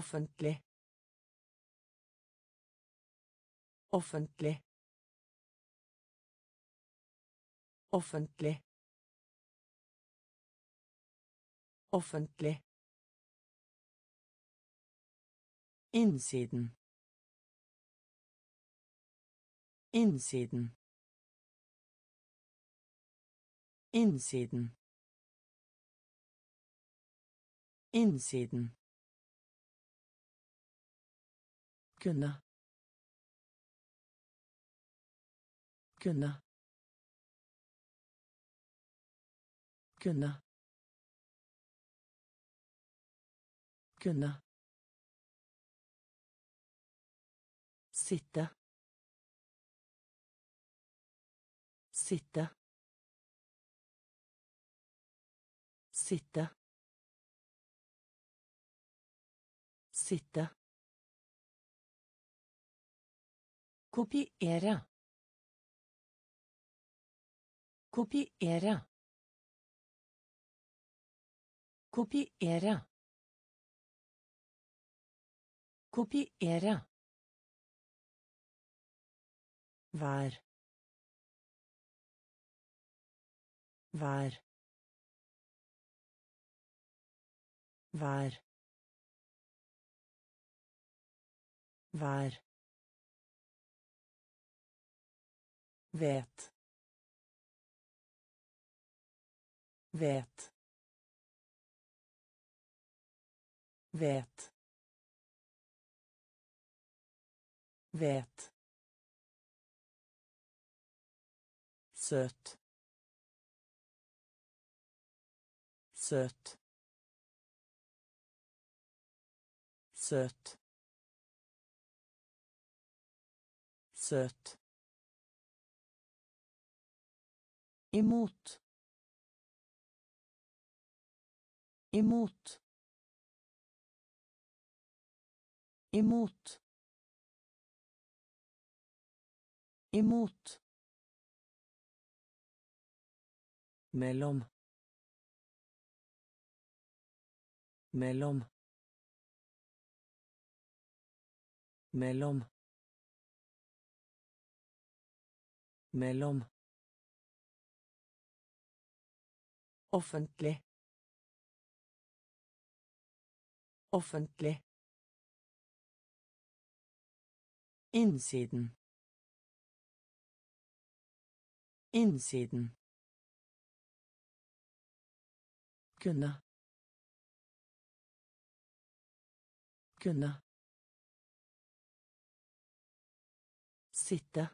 Offentlig. Offentlig. Offentlig. Offentlig. Innsiden. Innsiden. Innsiden. Innsiden. Kunne. Kunne. Kunne. Kunne. Sitte. Sitte. Sitte. Sitte. Kopiere. Kopiere. Kopiere. Kopiere. Vær. Vær. Vær. Vær. Vet. Vet. Vet. Vet. Søt. Søt. Søt. Søt. Imot. Imot. Imot. Imot. Mellom. Mellom. Mellom. Mellom. Offentlig. Offentlig. Innsiden. Innsiden. Kunne. Kunne. Sitte.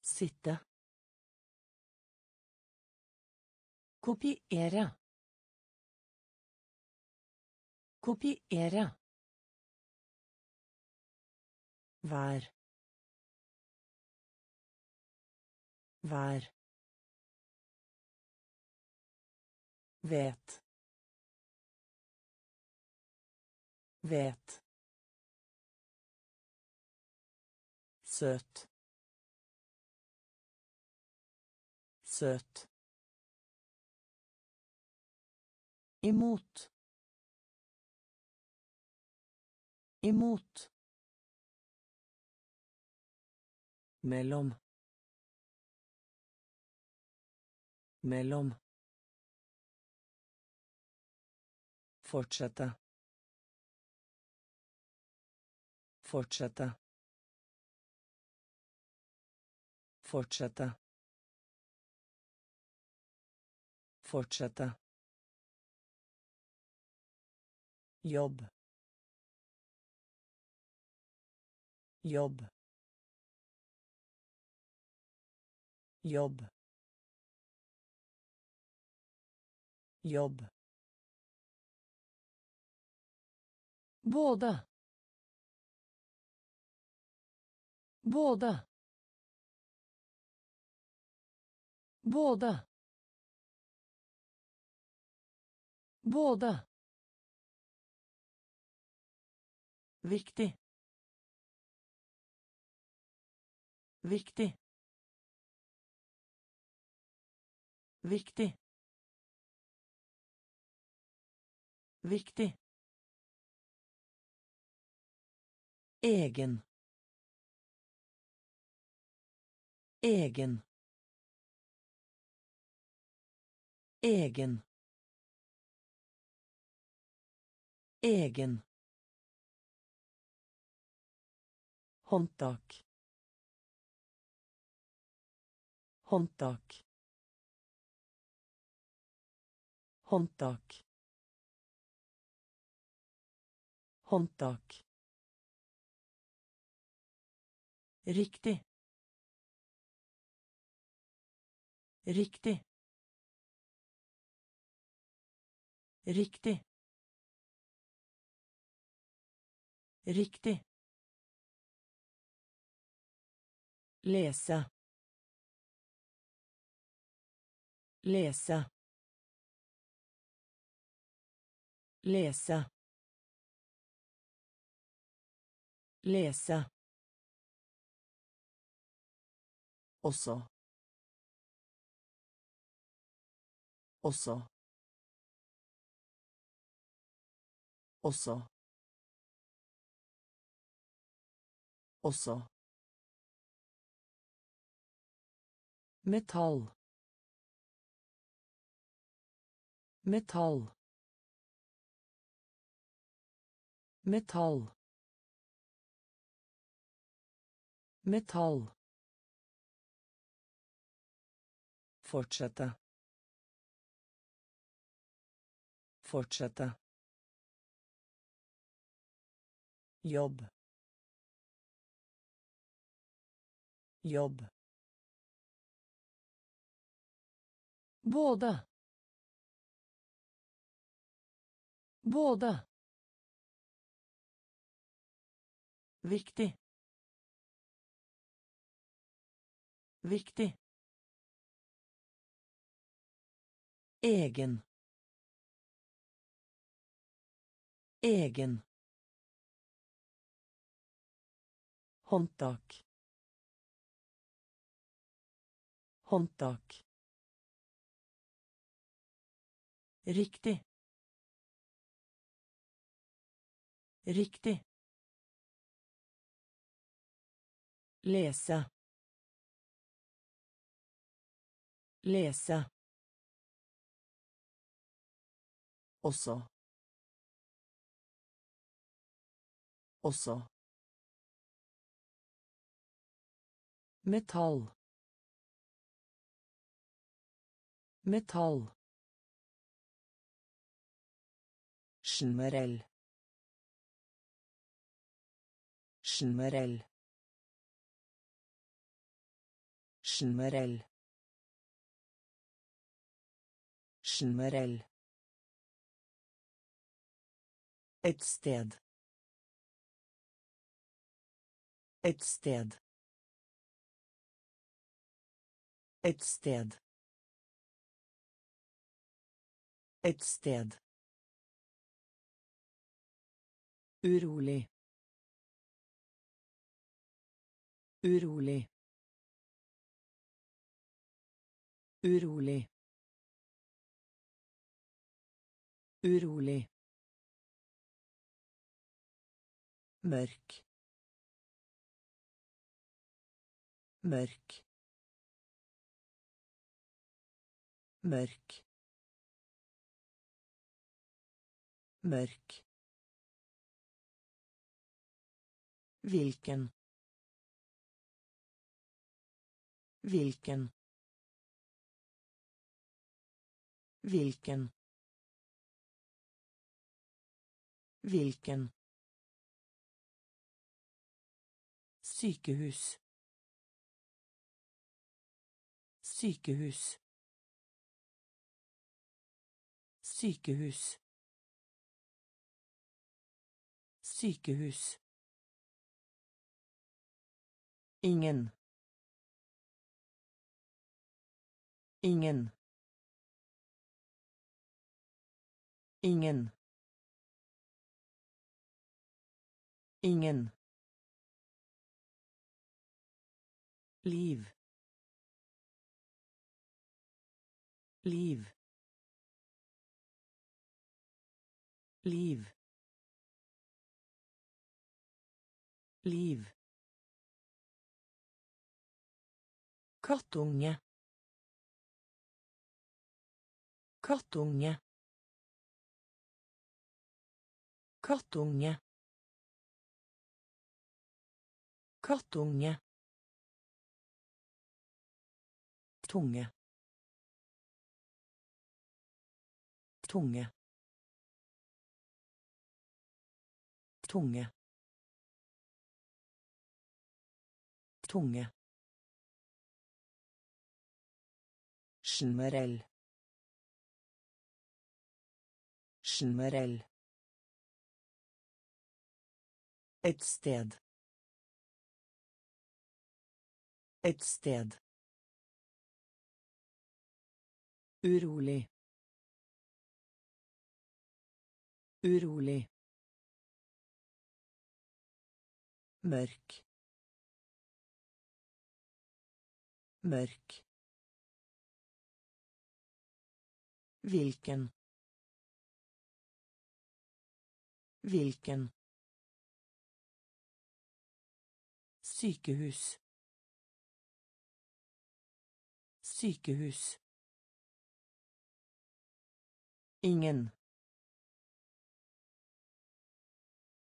Sitte. Kopiere. Kopiere. Vær. Vær. Vet. Vet. Søt. Søt. Imot. Imot. Mellom. Mellom. Fortsette. Fortsette. Fortsette. Fortsette. Jobb. Jobb. Jobb. Jobb. Både. Både. Både. Både. Viktig. Viktig. Viktig. Viktig. Egen. Egen. Egen. Egen. Håndtak. Håndtak. Håndtak. Håndtak. Riktig. Riktig. Riktig. Riktig. Lese. Lese. Lese. Lese. Også. Også. Også. Også. Metall. Metall. Metall. Metall. Fortsette. Fortsette. Jobb. Jobb. Både. Både. Viktig. Viktig. Egen. Egen. Håndtak. Håndtak. Riktig. Riktig. Lese. Lese. Også. Også. Metall. Metall. Generell. Generell. Generell. Generell. Et sted. Et sted. Et sted. Et sted. Urolig. Urolig. Urolig. Urolig. Mørk. Mørk. Mørk. Mørk. Hvilken. Hvilken. Hvilken. Hvilken. Sykehus. Sykehus. Sykehus. Sykehus. Ingen. Ingen. Ingen. Ingen. Liv. Liv. liv liv kattunge. Kattunge. Kattunge. Kattunge. Tunge. Tunge. Tunge. Tunge generell generell et sted. Et sted. Urolig. Urolig. Mørk. Mørk hvilken? Hvilken? Sykehus. Sykehus. Ingen.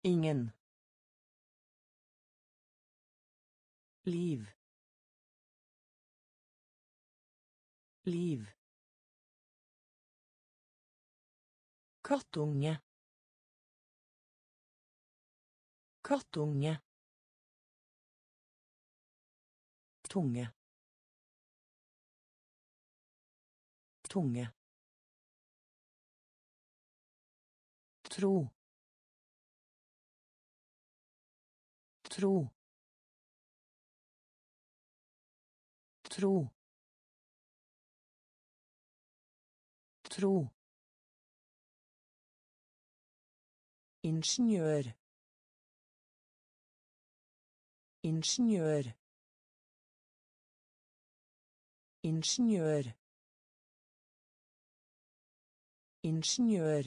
Ingen. Liv. Liv kattunge. Kattunge. Tunge. Tunge. Tro. Tro. Tro. Tro ingeniør. Ingeniør. Ingeniør. Ingeniør.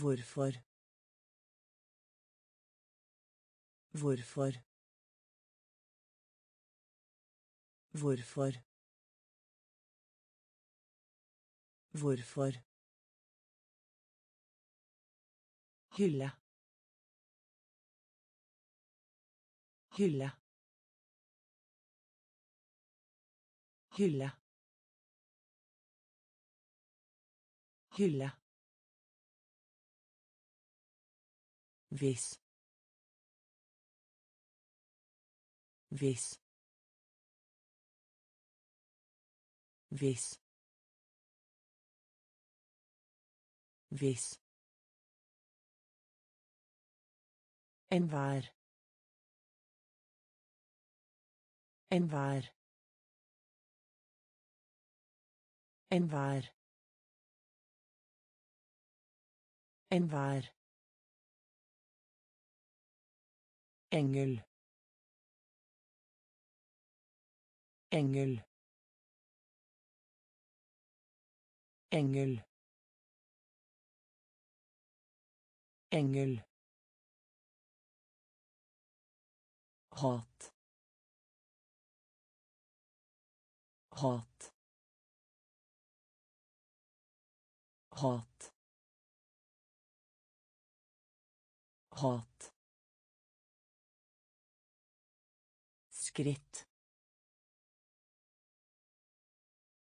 Hvorfor? Hvorfor? Hvorfor. Hvorfor. Hylle. Hylle. Hylle. Hylle. Hvis. Hvis. Hvis. Hvis. Enhver. Enhver. Enhver. Enhver. Engel. Engel. Engel. Engel. Hat. Hat. Hat. Hat. Skritt.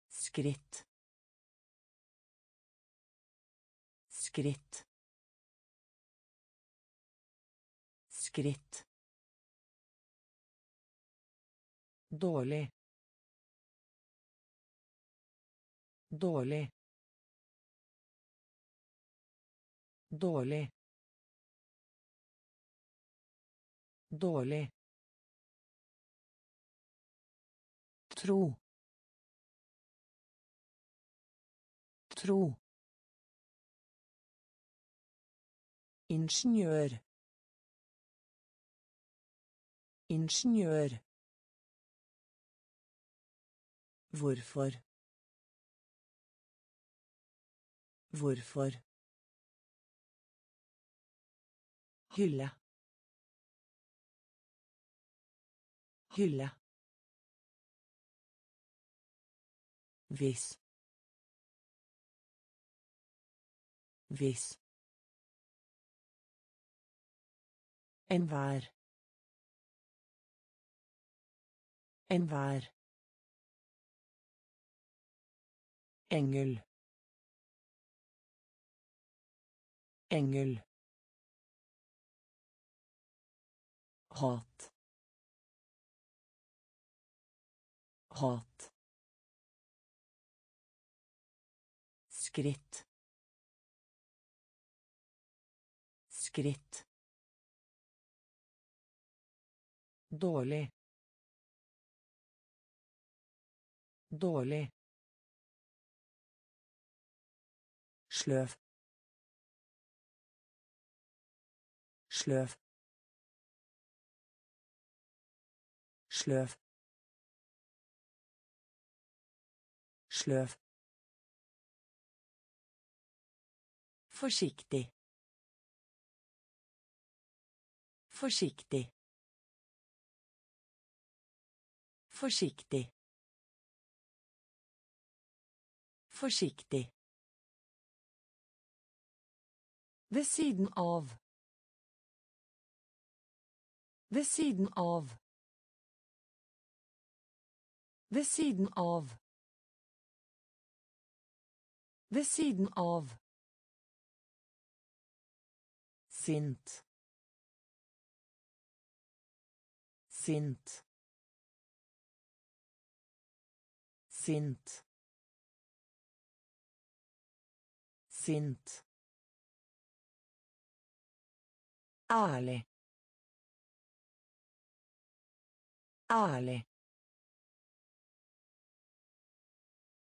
Skritt. Skritt. Skritt dårlig. Dårlig. Dårlig. Dårlig. Tro. Tro. Ingeniør hvorfor Hvorfor? Hylle. Hylle. Hvis. Hvis. Enhver. Enhver. Engel. Engel. Hat. Hat. Skritt. Skritt. Dårlig. Dårlig. Sløv. Sløv. Sløv. Sløv. Forsiktig. Forsiktig. Forsiktig. Forsiktig. Ved siden av. Ved siden av. Ved siden av. Ved siden av. Sint. Sint. Sint. Sint. Ale. Ale.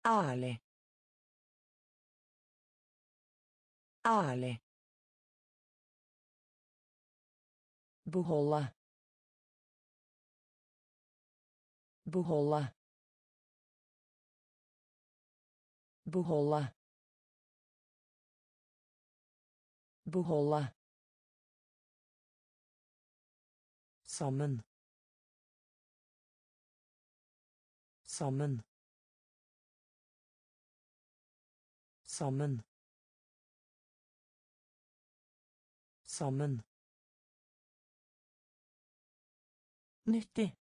Ale. Ale. Beholde. Beholde. Beholde. Beholde. Sammen. Sammen. Sammen. Sammen. Nyttig.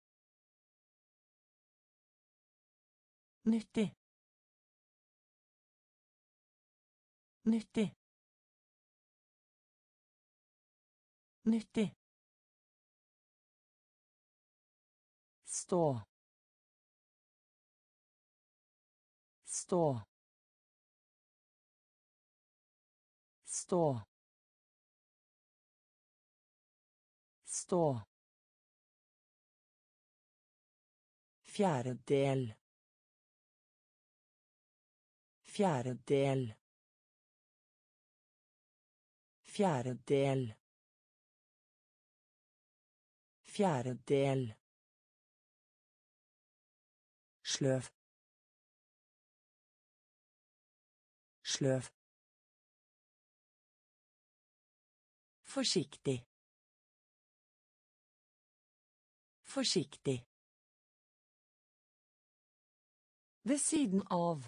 Nyttig. Nyttig. Nyttig. Stå. Stå. Stå. Stå. Fjerdedel. Fjerdedel. Fjerdedel. Fjerdedel. Sløv. Sløv. Forsiktig. Forsiktig. Ved siden av.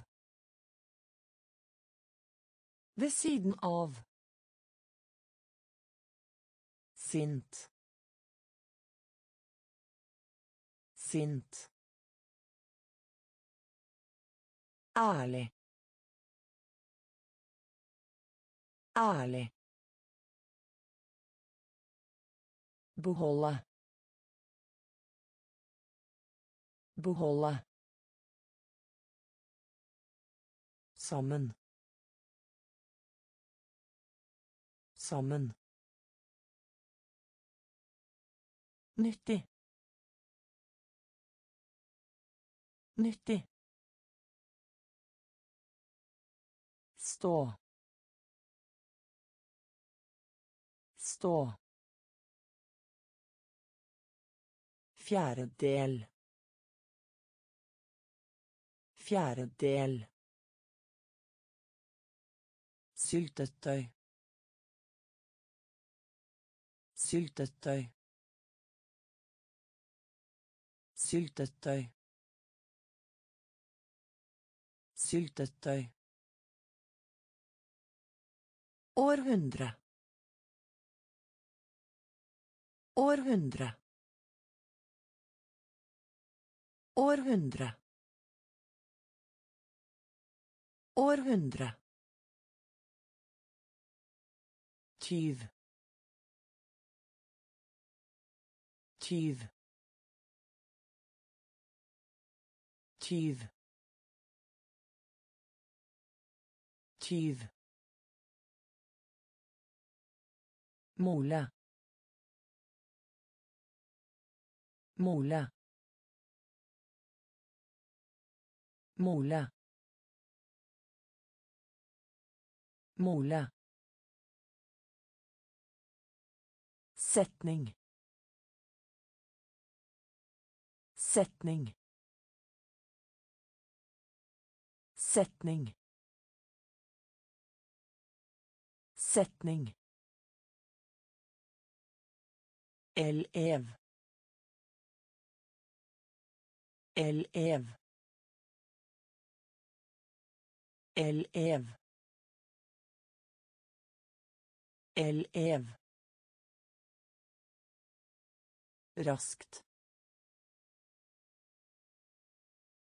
Ved siden av. Sint. Sint. Ærlig. Ærlig. Beholde. Beholde. Sammen. Sammen. Nyttig. Nyttig. Stå. Stå. Fjerdedel. Fjerdedel. Syltetøy. Syltetøy. Syltetøy. Syltetøy. Århundre. Århundre. Århundre. Århundre. Tyv. Tyv. Tyv. Tyv. Mole. Mole. Mole. Mole. Setning. Setning. Setning. Setning. Elev. Elev. Elev. Elev. Raskt.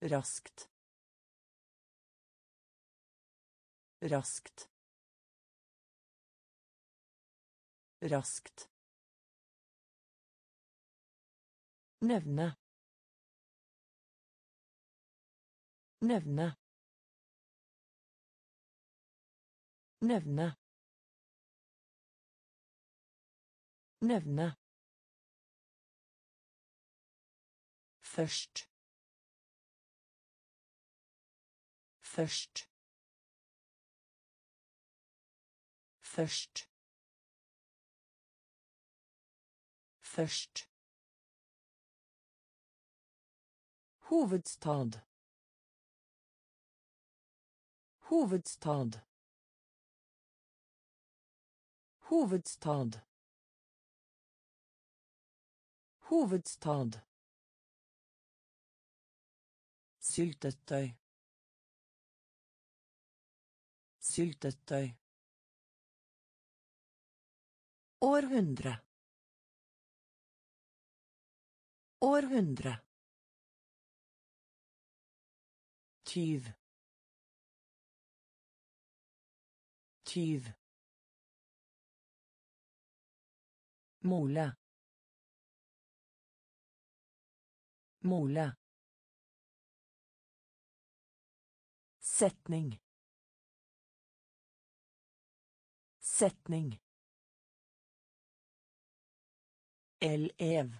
Raskt. Raskt. Raskt. Nevne. Nevne. Nevne. Nevne. Først. Først. Først. Først. Hovedstad. Hovedstad. Hovedstad. Hovedstad. Syltetøy. Syltetøy. Århundre. Århundre. Tyv. Tyv. Mole. Mole. Setning. Setning. Elev.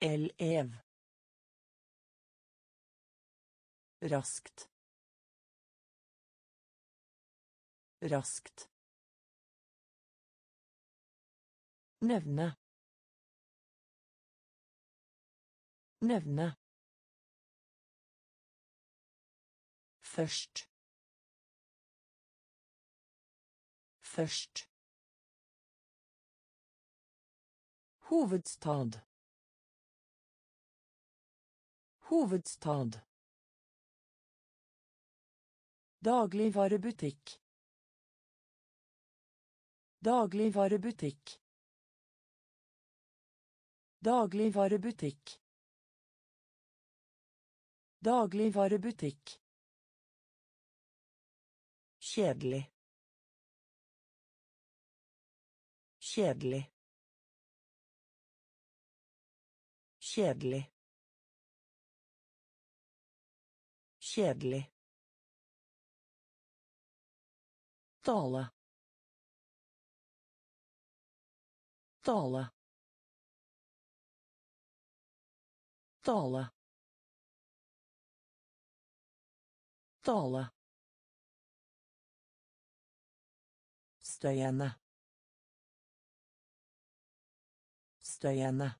Elev. Raskt. Raskt. Nevne. Nevne. Først. Først. Hovedstad. Hovedstad. Dagligvarebutikk. Dagligvarebutikk. Dagligvarebutikk. Dagligvarebutikk. Kjedelig. Kjedelig. Kjedelig. Kjedelig. Tale. Tale. Tale. Tale. Støyende. Støyende.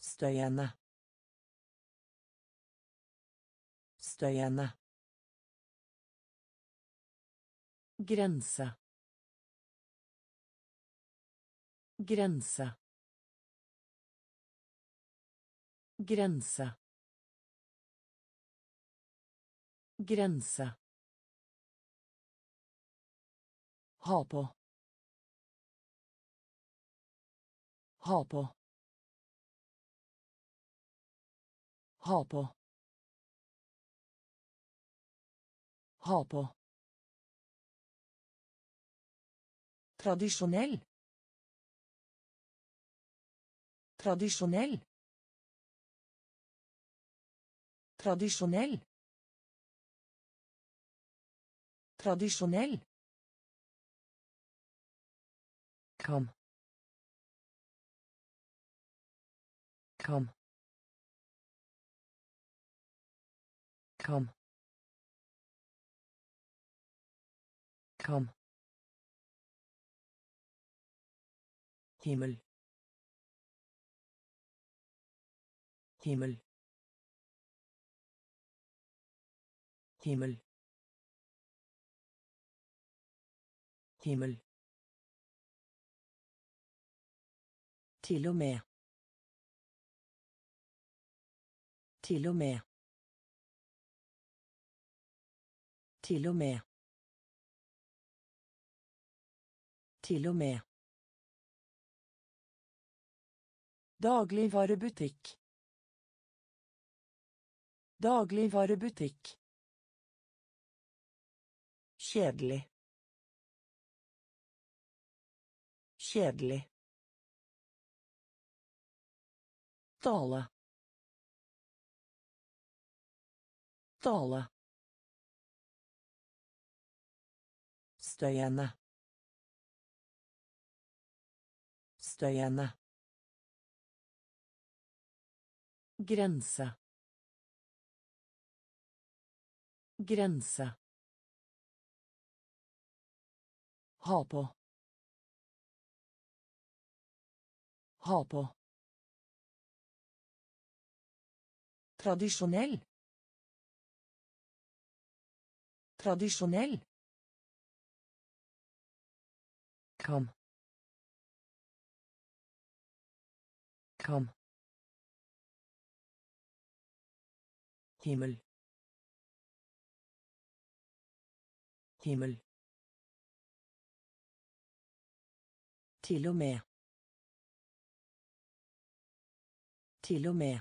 Støyende. Støyende. Grense. Grense. Grense. Grense. Ha på. Ha på. Ha på. Ha på. Tradisjonell. Tradisjonell. Tradisjonell. Tradisjonell. Kom. Kom. Kom. Kom. Himmel himmel himmel himmel Til og med. Til og med. Til og med. Til og med. Dagligvarebutikk. Dagligvarebutikk. Kjedelig. Kjedelig. Tale. Tale. Støyende. Støyende. Grense. Grense. Ha på. Ha på. Tradisjonell. Tradisjonell. Kom. Kom. Himmel himmel Til og med. Til og med.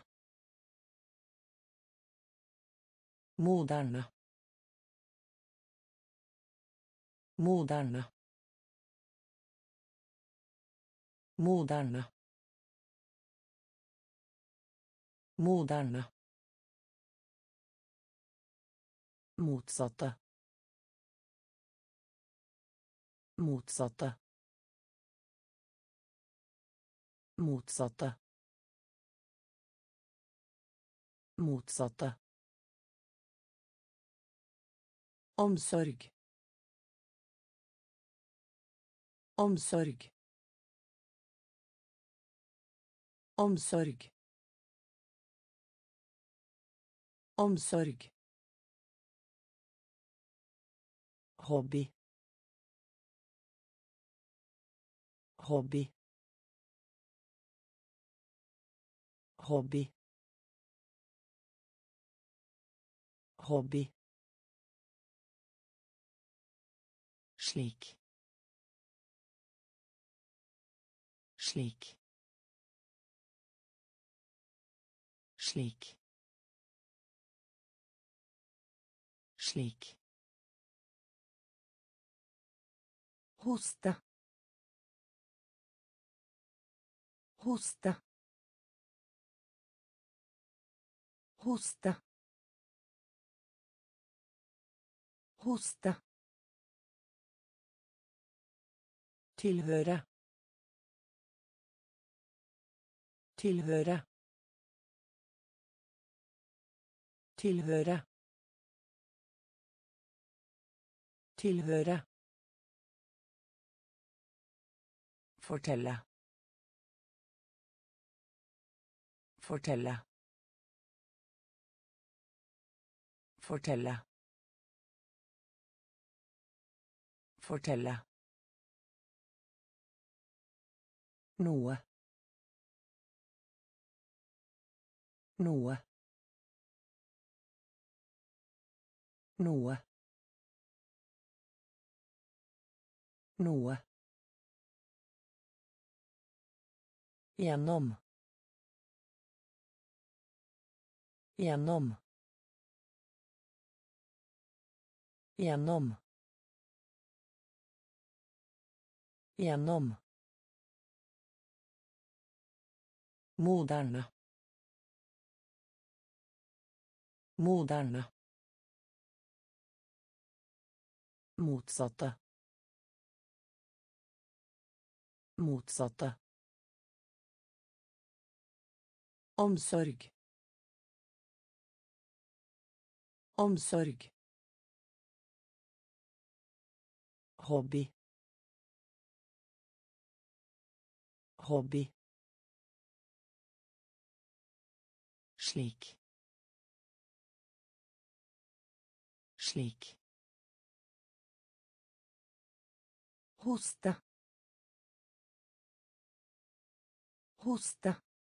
Moderne. Moderne. Moderne. Moderne. Motsatte. Motsatte. Motsatte. Motsatte. Omsorg. Omsorg. Omsorg. Omsorg. Hobby. Hobby. Hobby. Hobby. slik slik slik slik hoste hoste hoste hoste Tilhøre. Tilhøre. Tilhøre. Tilhøre. Fortelle. Fortelle. Fortelle. Fortelle. Noe. Noe. Noe. Noe. Gjennom. Gjennom. Gjennom. Gjennom. Moderne. Moderne. Motsatte. Motsatte. Omsorg. Omsorg. Hobby. Hobby. Slik. Slik. Hoste. Hoste.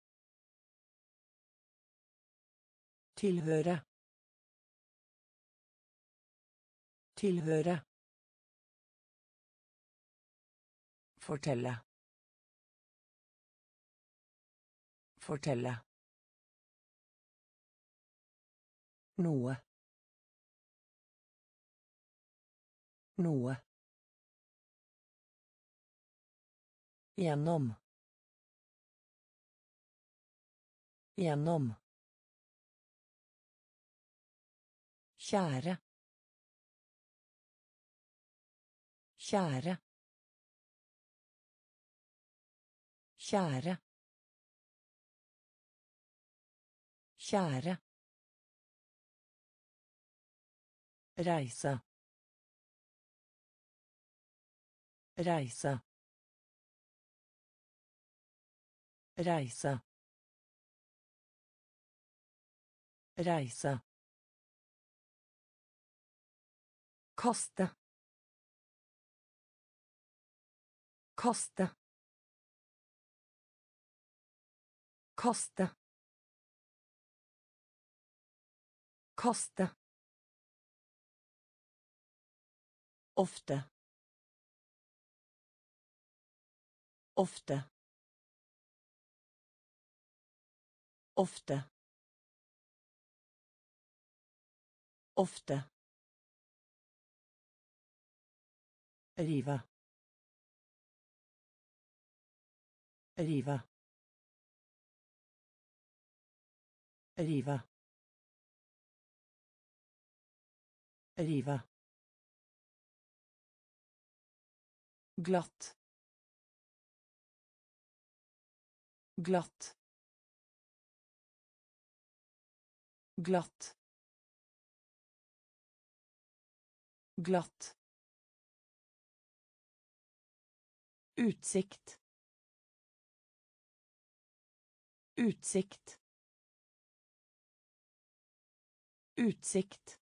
Tilhøre. Tilhøre. Fortelle. Fortelle. Noe. Noe. Gjennom. Gjennom. Kjære. Kjære. Kjære. Kjære. Reise. Reise. Reise. Reise. Kaste. Kaste. Kaste. Kaste. Ofte. Ofte. Ofte. Ofte. Rive. Rive. Rive. Rive. glatt glatt glatt glatt Utsikt. Utsikt. Utsikt.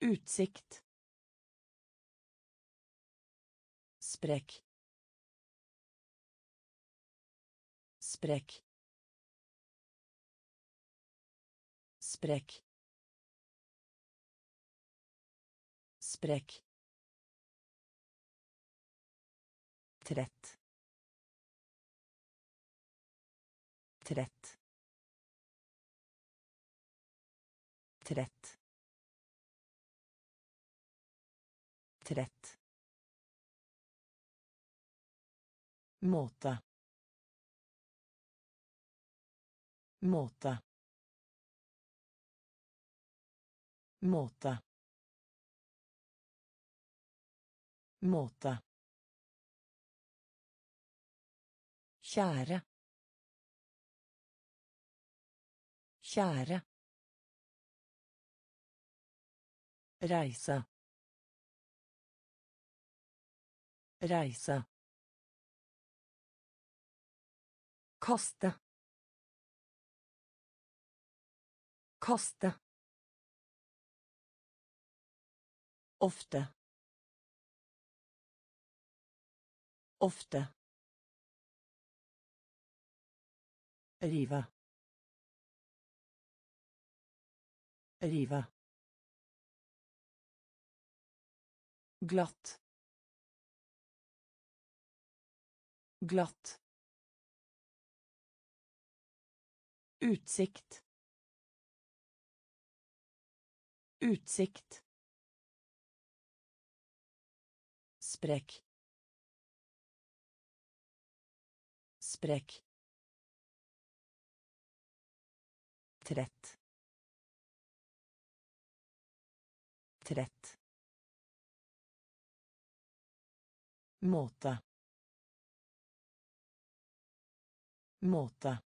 Utsikt. Sprekk. Sprekk. Sprekk. Sprekk. Trett. Trett. Trett. Trett. Måte. Måte. Måte. Måte Kjære. Kjære. Reise. Reise. Kaste. Kaste. Ofte. Ofte. Rive. Rive. glatt. Glatt. Utsikt. Utsikt. Sprekk. Sprekk trett. Trett. Måte. Måte.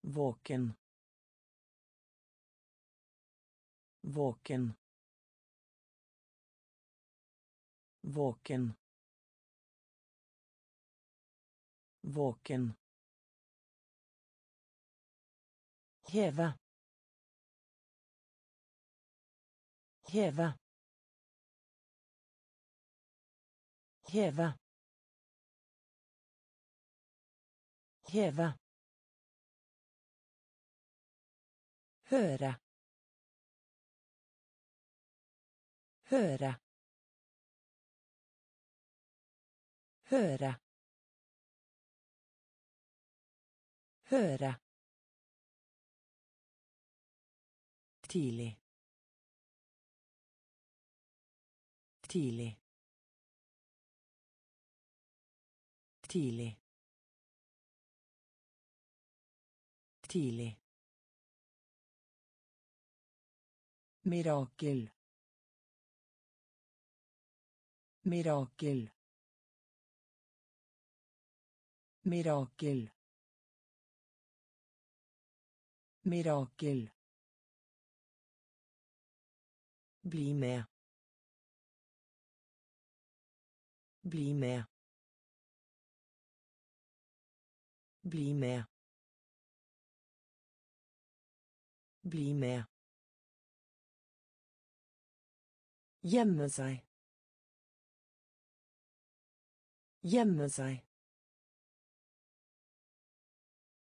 Våken. Våken. Våken. Våken heve heve heve heve høre høre høre høre tidlig tidlig tidlig tidlig Mirakel. Mirakel. Mirakel. Mirakel. Bli med. Bli med. Bli med. Bli med. Gjemme seg. Gjemme seg.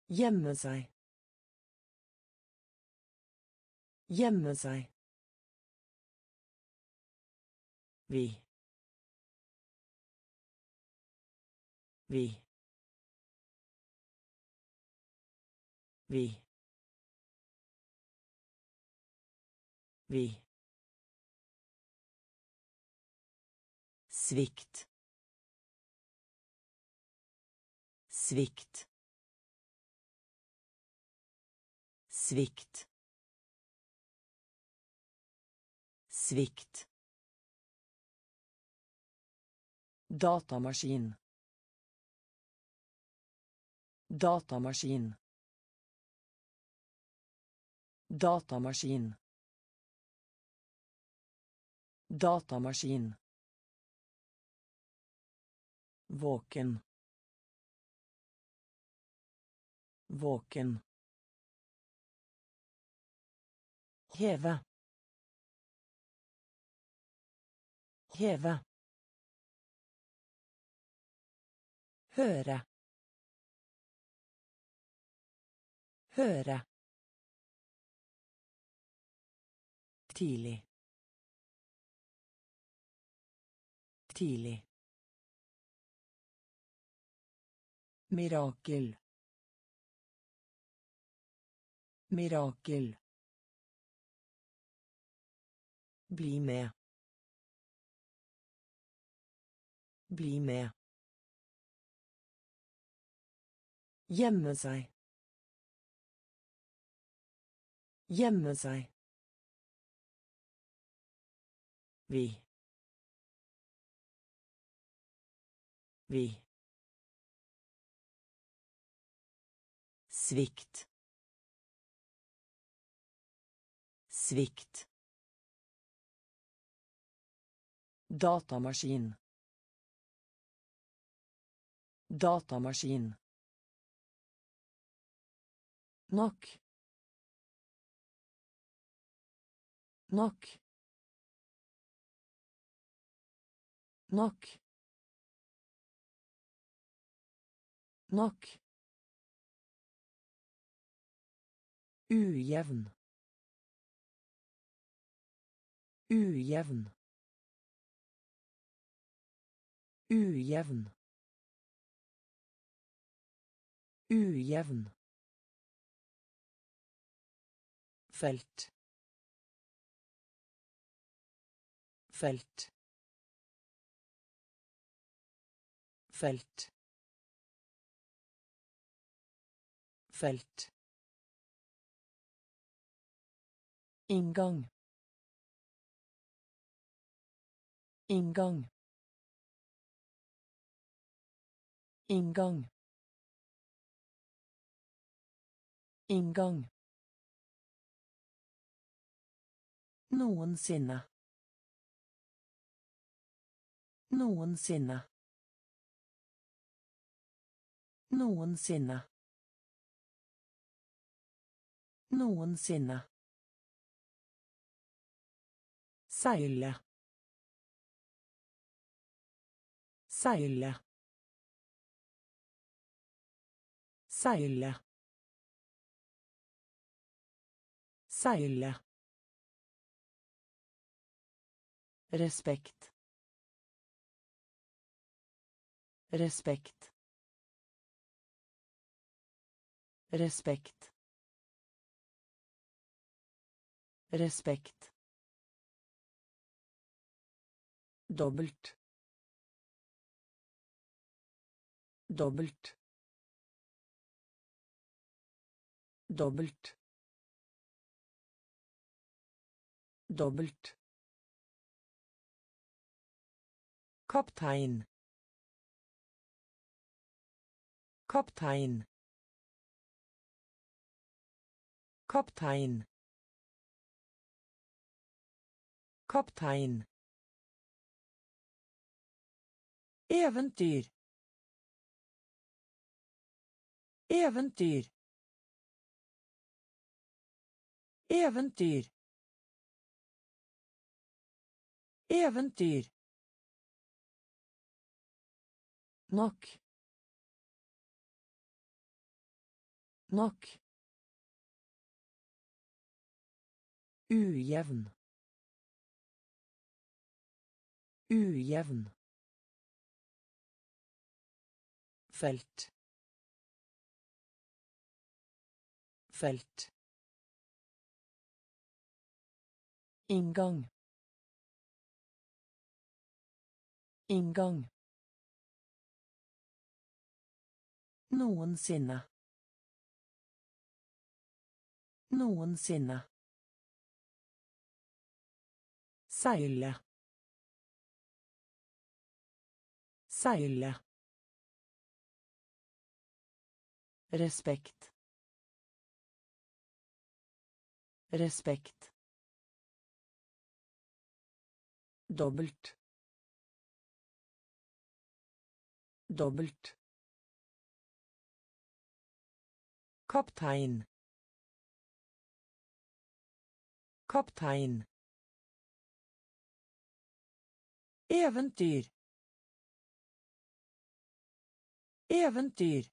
Gjemme seg. Gjemme seg. Vi. Vi. Vi. Vi. Svikt. Svikt. Svikt. Svikt. Datamaskin. Datamaskin. Datamaskin. Datamaskin. Våken. Våken. Heve. Heve. Høre. Høre. Tidlig. Tidlig. Mirakel. Mirakel. Bli med. Bli med. Gjemme seg. Gjemme seg. Vi. Vi. Svikt. Svikt. Datamaskin. Datamaskin. Nok. Nok. Nok. Nok. Ujevn. Ujevn. Ujevn. Ujevn felt. Felt. Felt. Felt. Inngang. Inngang. Inngang. Inngang Noensinne. Noensinne. Noensinne. Noensinne. Seile. Seile. Seile. Seile. Respekt. Respekt. Respekt. Respekt. Dobbelt. Dobbelt. Dobbelt. Dobbelt. Kaptein. Kaptein. Kaptein. Kaptein. Eventyr. Eventyr. Eventyr. Eventyr. Nok. Nok. Ujevn. Ujevn. Felt. Felt. Inngang. Inngang Noensinne. Noensinne. Seile. Seile. Respekt. Respekt. Dobbelt. Dobbelt. Kaptein. Kaptein. Eventyr. Eventyr.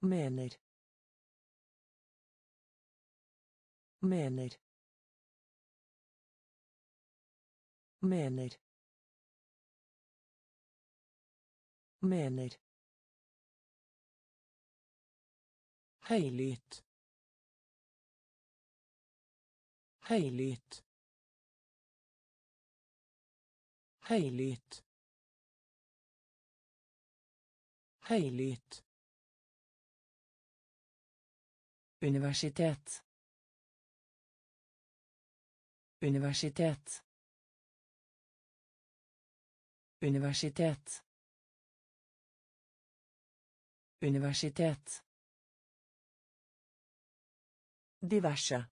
Mener. Mener. Mener. Mener. Høylytt. Høylytt. Høylytt. Høylytt. Universitet. Universitet. Universitet. Universitet. Diverse.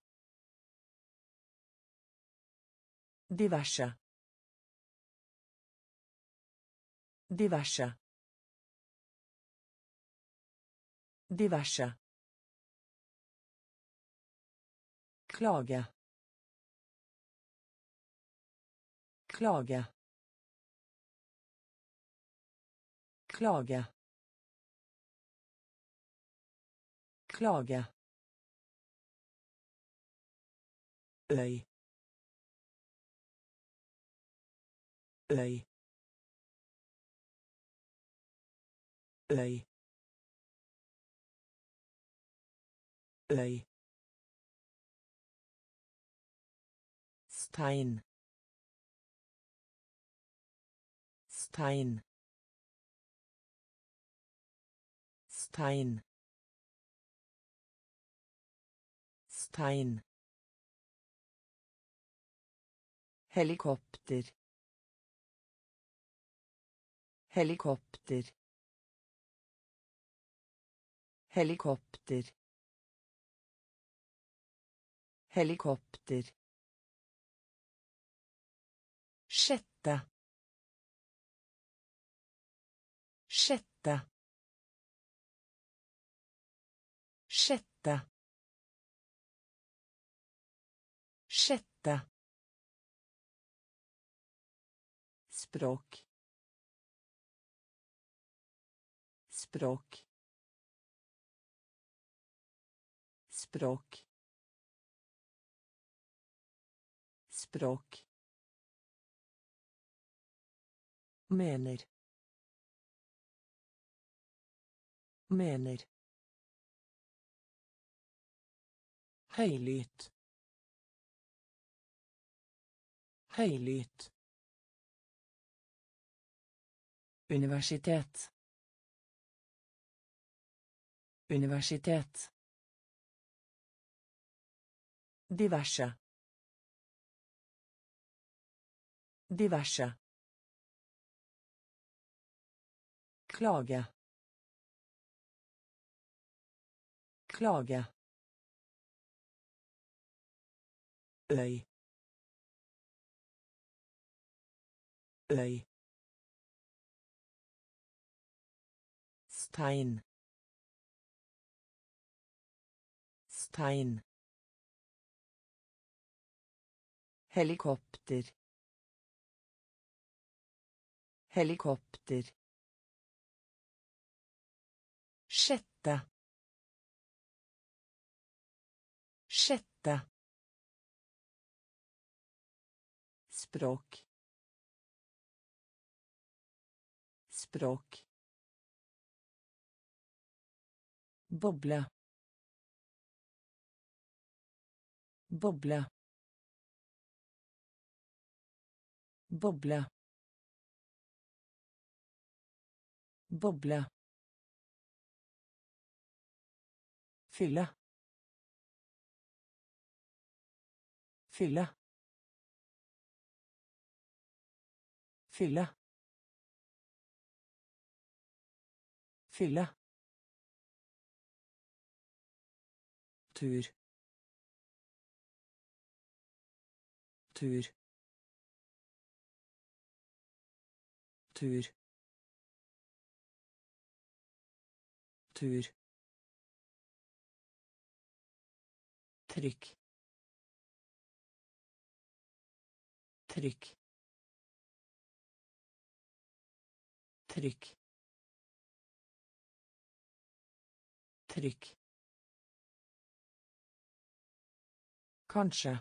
Diverse. Diverse. Diverse. Klage. Klage. Klage. Klage. Øy. Øy. Øy. Øy. Stein. Stein. Stein. Stein. Helikopter. Helikopter. Helikopter. Helikopter. Sjette. Sjette. Sjette. Sjette. Språk. Språk. Språk. Språk. Mener. Mener. Høylytt. Høylytt. Universitet. Universitet. Diverse. Diverse. Klage. Klage. Øy. Øy. Stein. Stein. Helikopter. Helikopter. Sjette. Sjette. Språk. Språk. Boble. Boble. Boble. Boble. Fylle. Fylle. Fylle. Fylle. Tur. Tur. Tur. Tur. Trykk. Trykk. Trykk. Trykk Kanskje.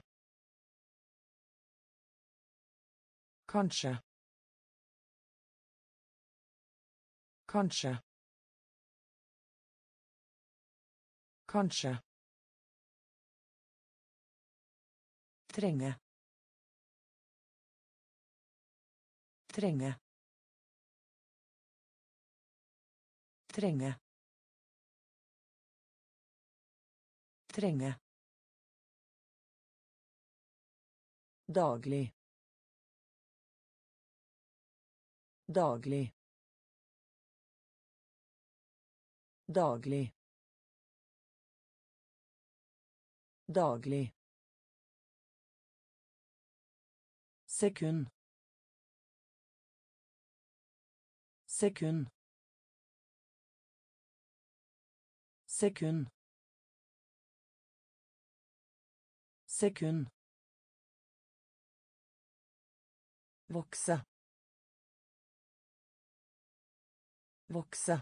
Kanskje. Kanskje. Kanskje. Trenge. Trenge. Trenge. Trenge. Daglig. Daglig. Daglig. Daglig. Sekund. Sekund. sekund sekund vokse. Vokse.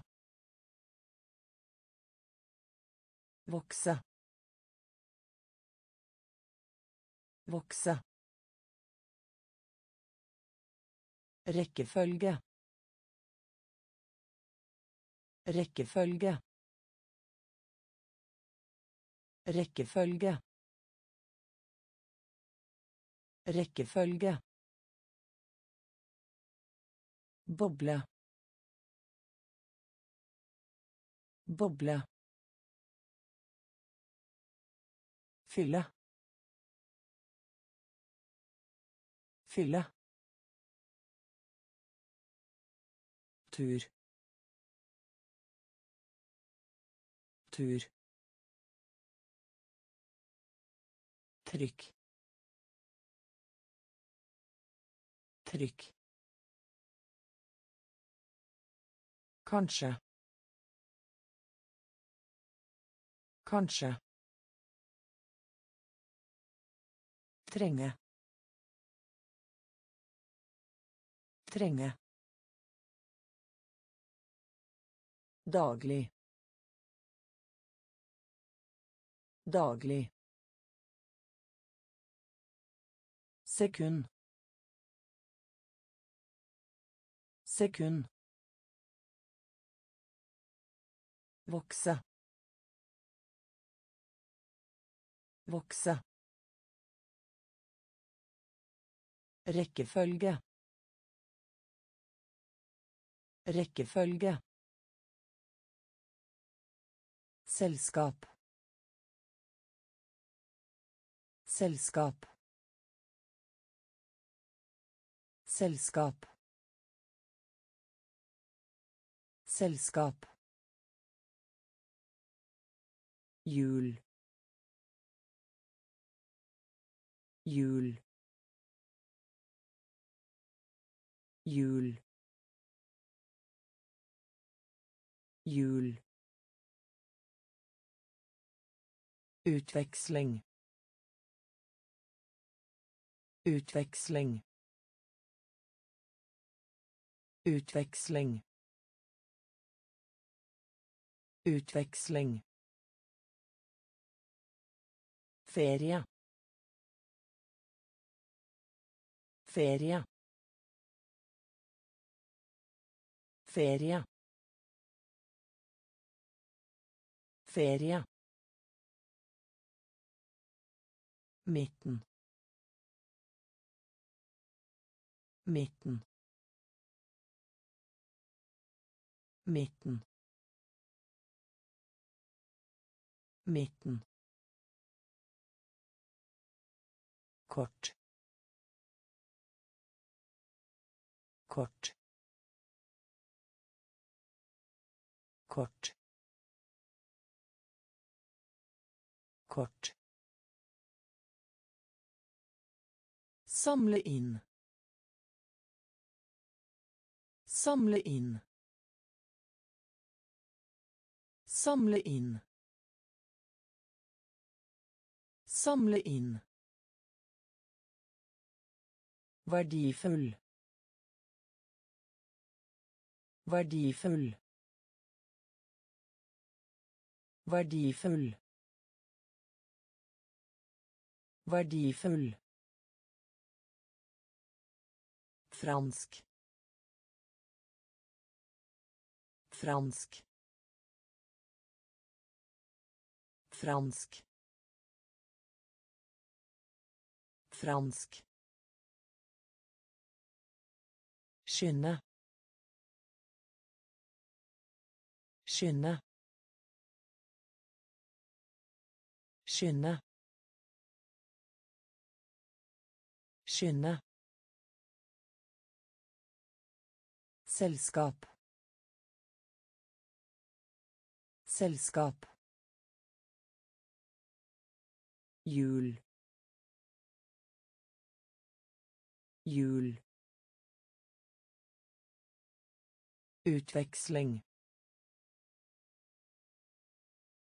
Vokse. Vokse. Rekkefølge. Rekkefølge. Rekkefølge. Rekkefølge boble. Boble. Fylle. Fylle. Tur. Tur. Trykk. Trykk kanskje. Kanskje. Trenge. Trenge. Daglig. Daglig. Sekund. Sekund vokse. Vokse. Rekkefølge. Rekkefølge. Selskap. Selskap. Selskap. Selskap jul. Jul. Jul. Jul. Utveksling. Utveksling. Utveksling. Utveksling ferie ferie ferie ferie midten midten midten midten kort kort kort kort Samle inn. Samle inn. Samle inn. Samle inn. Verdifull. Verdifull. Verdifull. Verdifull. fransk fransk fransk fransk skynde skynde skynde skynde Selskap. Selskap. Jul. Jul. Utveksling.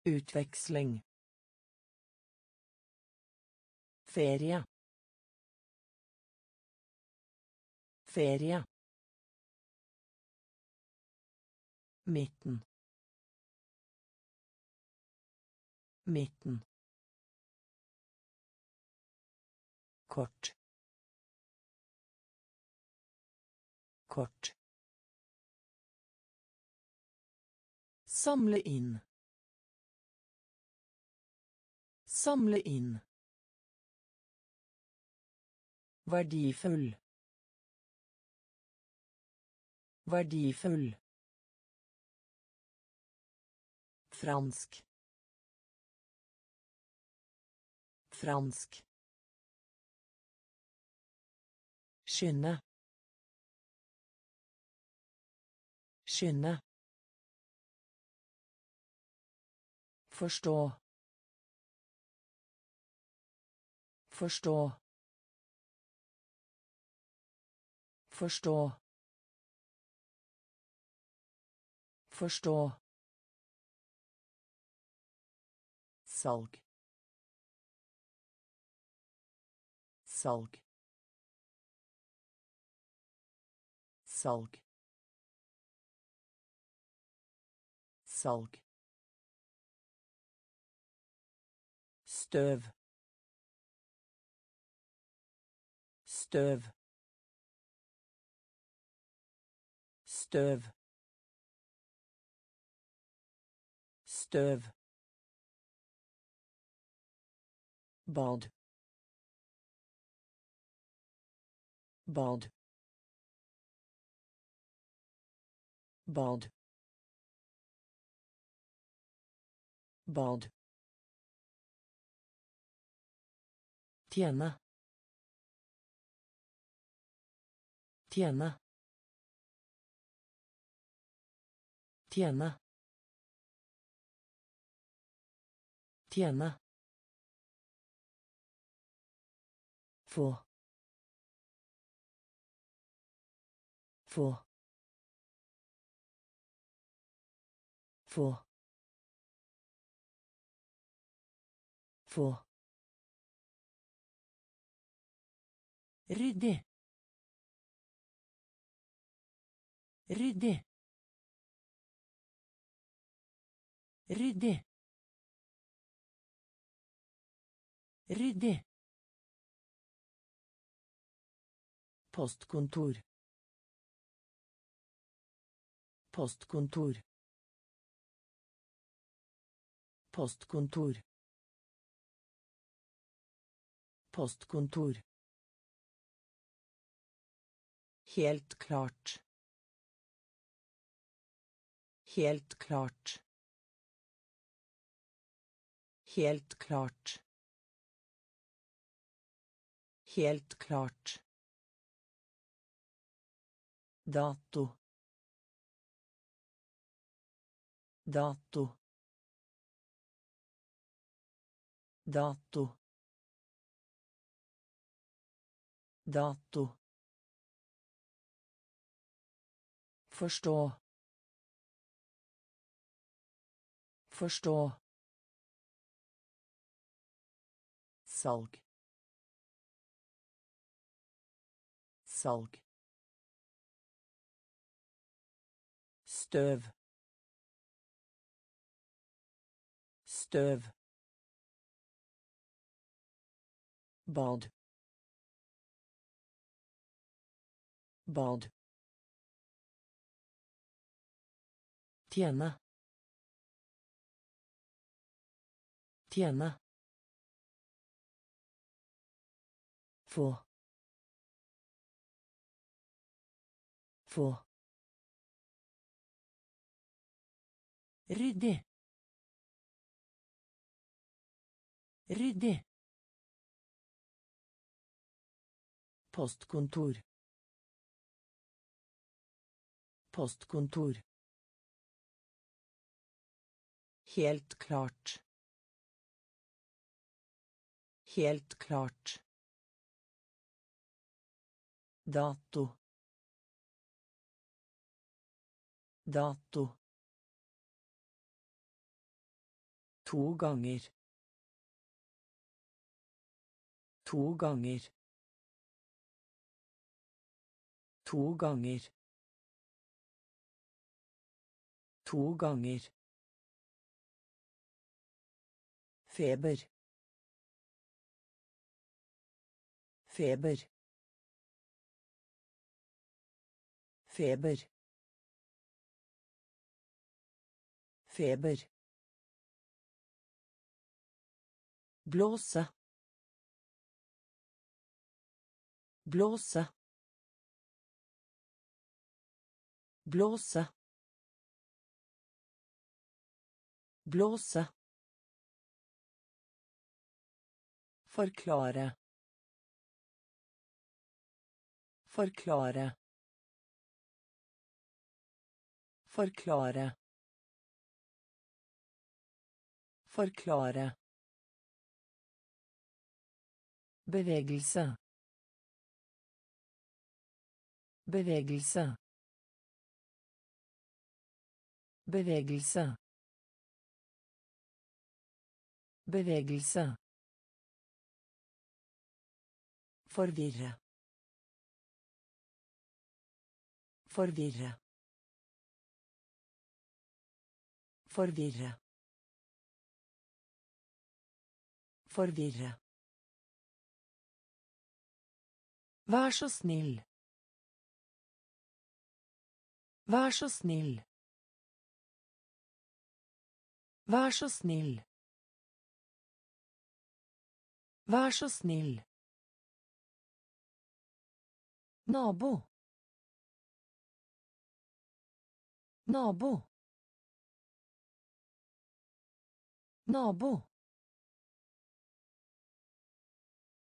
Utveksling. Ferie. Ferie. Midten. Midten. Kort. Kort. Samle inn. Samle inn. Verdifull. Verdifull. Fransk. Fransk. Skynde. Skynde. Forstå. Forstå. Forstå. Forstå. salg salg salg salg støv. Støv. Støv. Støv. Bad bad bad bad tjene. Tjene. Tjene. Tjene. Få. Få. Få. Få ryddig ryddig ryddig ryddig Postkontor. Postkontor. Postkontor. Postkontor. Helt klart. Helt klart. Helt klart. Helt klart. dato dato dato dato Forstå. Forstå. Salg. Salg. støv støv bad bad tjene tjene få få Ryddig. Ryddig. Postkontor. Postkontor. Helt klart. Helt klart. Dato. Dato. To ganger. To ganger. To ganger. To ganger. Feber. Feber. Feber. Feber. Blåse. Blåse. Blåse. Blåse. Forklare. Forklare. Forklare. Forklare. Bevegelse. Bevegelse. Bevegelse. Bevegelse. Forvirre. Forvirre. Forvirre. Forvirre. Vær så snill. Vær så snill. Vær så snill. Vær så snill. Nabo. Nabo. Nabo.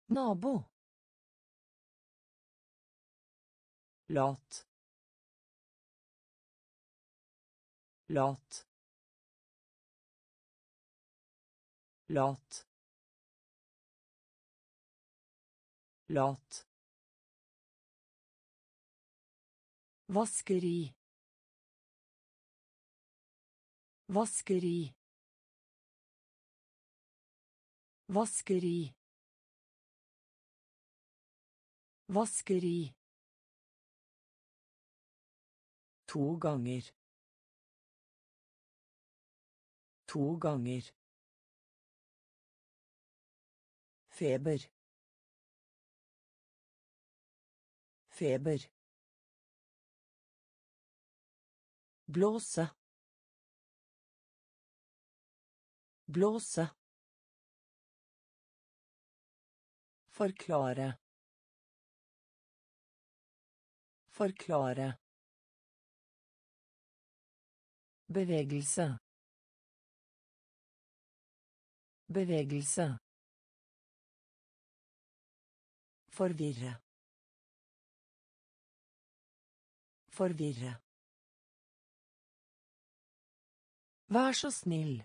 Nabo. lat lat lat lat vaskeri vaskeri vaskeri vaskeri To ganger. To ganger. Feber. Feber. Blåse. Blåse. Forklare. Forklare. Bevegelse. Bevegelse. Forvirre. Forvirre. Vær så snill.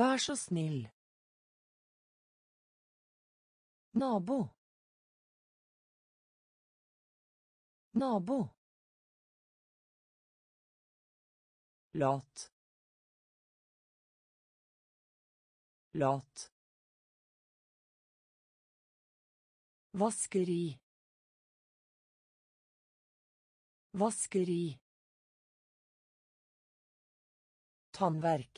Vær så snill. Nabo. Nabo. lat lat vaskeri vaskeri tannverk.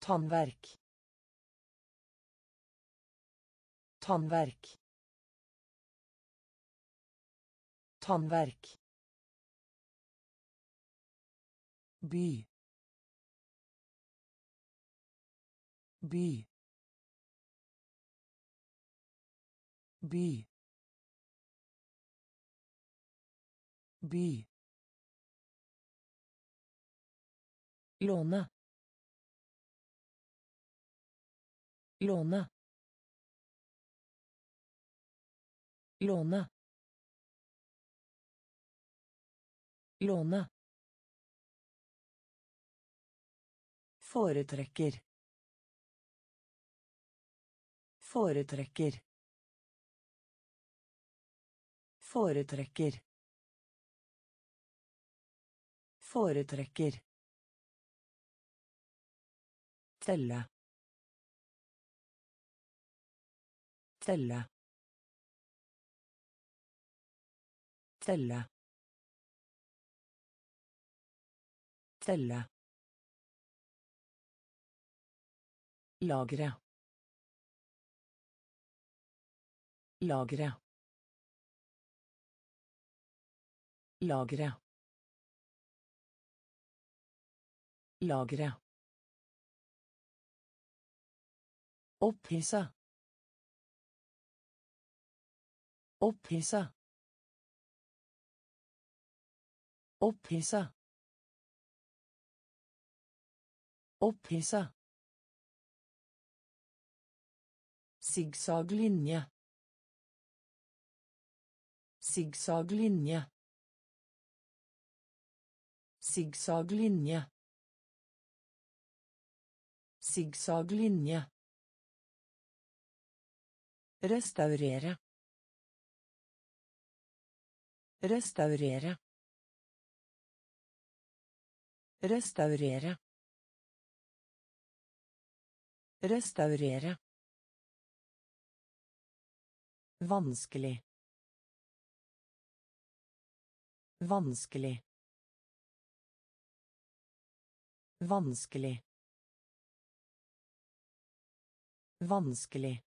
Tannverk. Tannverk. Tannverk. By. By. By. By låne låne låne låne Foretrekker. Foretrekker. Foretrekker. Foretrekker. Telle. Telle. Telle. Telle. Lagre. Lagre. Lagre. Lagre. Opphissa. Opphissa. Opphissa. Opphissa. Sigsaglinje. Sigsaglinje. Sigsaglinje. Sigsaglinje. Restaurere. Restaurere. Restaurere. Restaurere. Vanskelig. Vanskelig. Vanskelig. Vanskelig.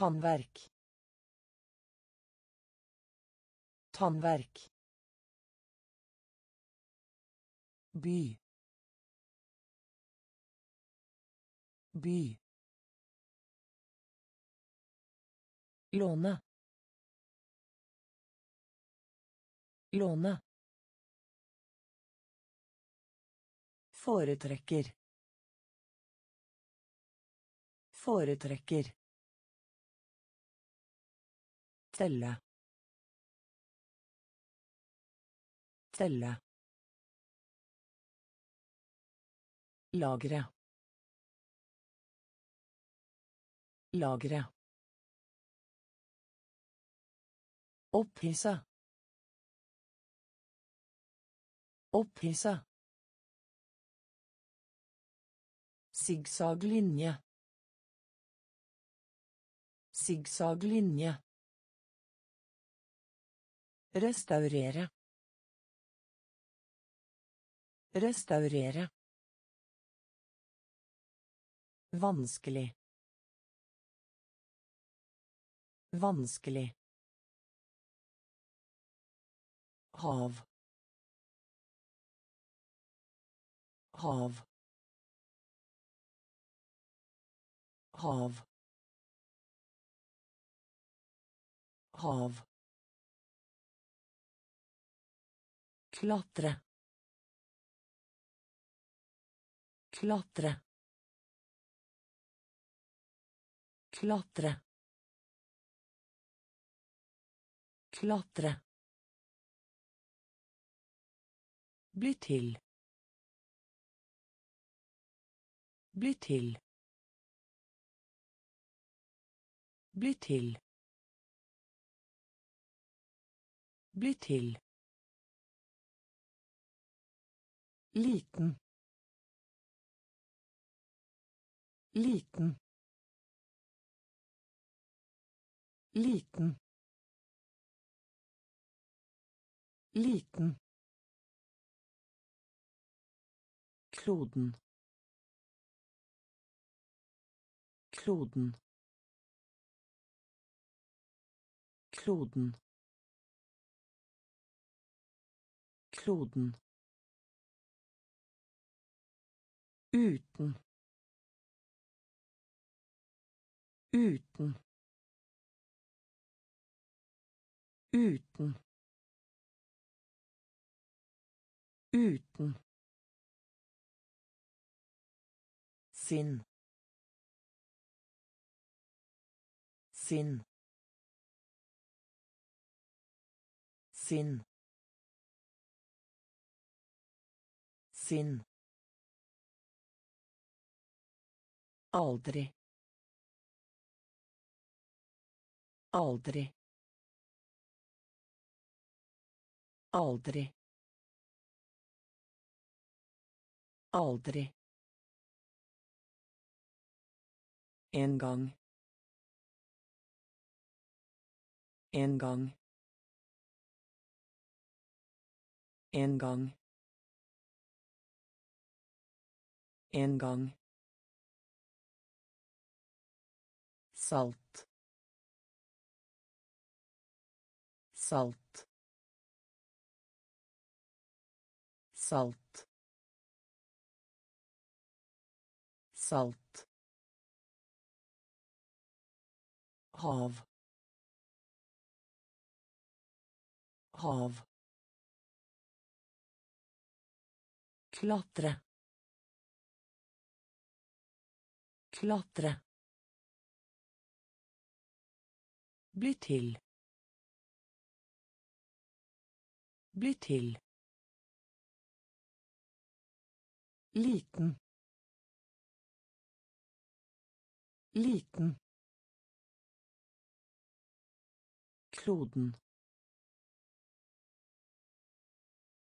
Tannverk. Tannverk. by. By. Låne. Låne. Foretrekker. Foretrekker telle telle Lagre. Lagre. Opphissa. Opphissa. Sigsaglinje. Sigsaglinje. Restaurere. Restaurere. Vanskelig. Vanskelig. Hav. Hav. Hav. Hav. Klatre. Klatre. Klatre. Klatre. Bli til. Bli til. Bli til. Bli til. Liten. Liten. Liten. Liten. Kloden. Kloden. Kloden. Kloden. Uten. Uten. Uten. Uten. Sinn. Sinn. Sinn. Sinn. Aldri. Aldri. Aldri. Aldri. En gang. En gang. En gang. En gang. Salt. Salt. Salt. Salt. hav hav klatre klatre bli til. Bli til. Liten. Liten. Kloden.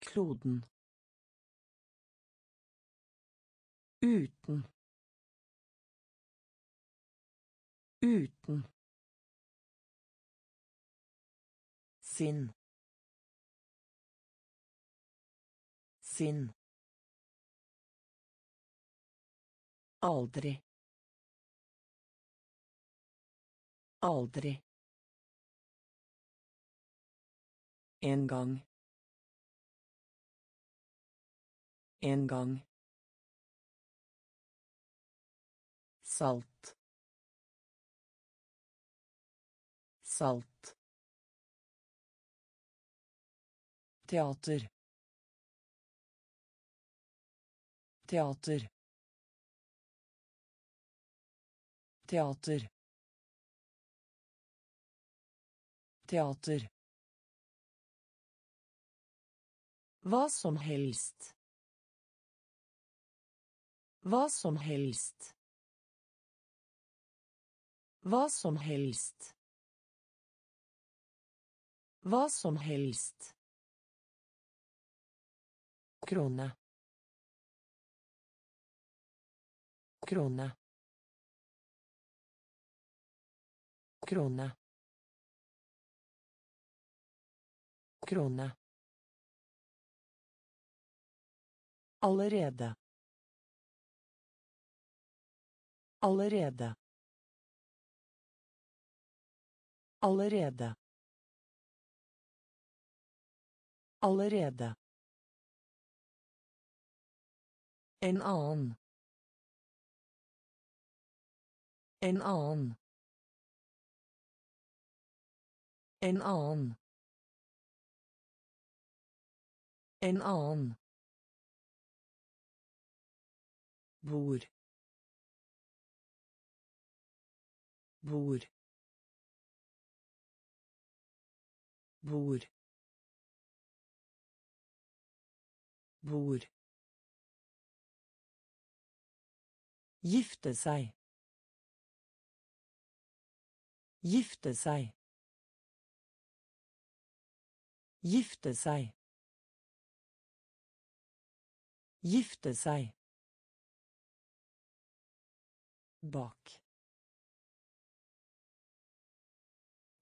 Kloden. Uten. Uten sinn sinn aldri aldri En gang. En gang. Salt. Salt. Teater. Teater. Teater. Teater. Hva som helst. Hva som helst. Hva som helst. Hva som helst. Krone. Krone. Krone. Krone. Allerede. Allerede. Allerede. Allerede. En annen. En annen. En annen. En annen. bord bord bord bord Gifte seg. Gifte seg. Gifte seg. Gifte seg. bak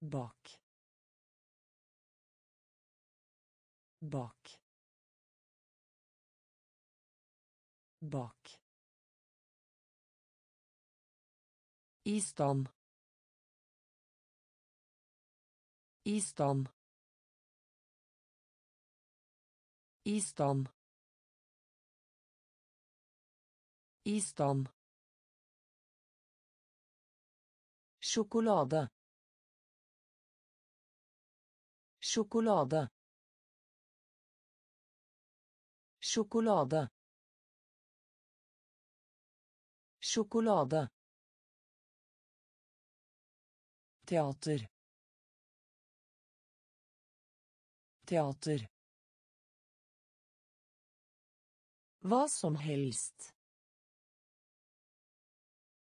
bak bak bak i stand i stand i stand i stand Sjokolade. Sjokolade. Sjokolade. Sjokolade. Teater. Teater. Hva som helst.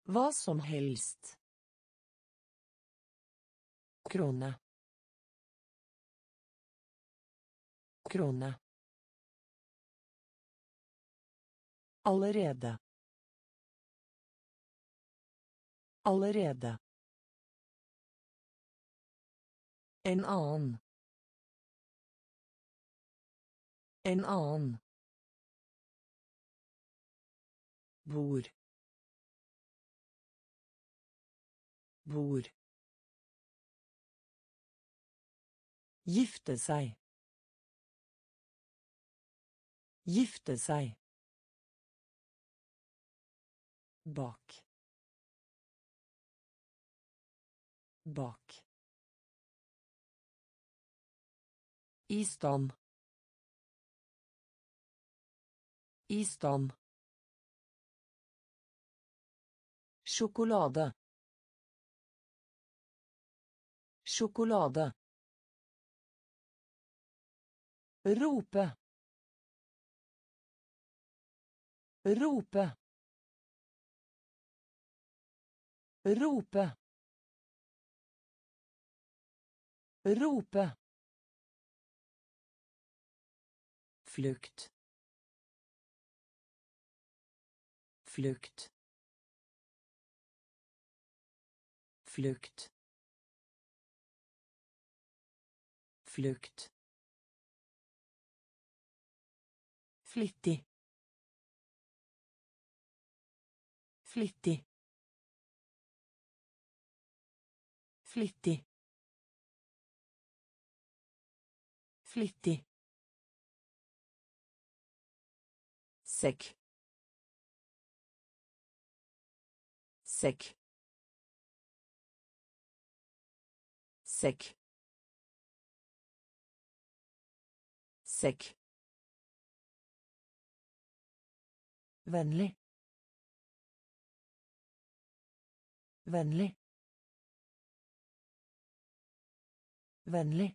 Hva som helst krone Krone. Allerede. Allerede. En annen. En annen. Bord. Bord. Gifte seg. Gifte seg. Bak. Bak. I stand. I. Sjokolade. Sjokolade. Rope. Rope. Rope. Rope. Flukt. Flukt. Flukt. Flukt. Flittig. Flittig. Flittig. Flittig. Sekk. Sekk. Sekk. Sekk. Vennlig. Vennlig. Vennlig.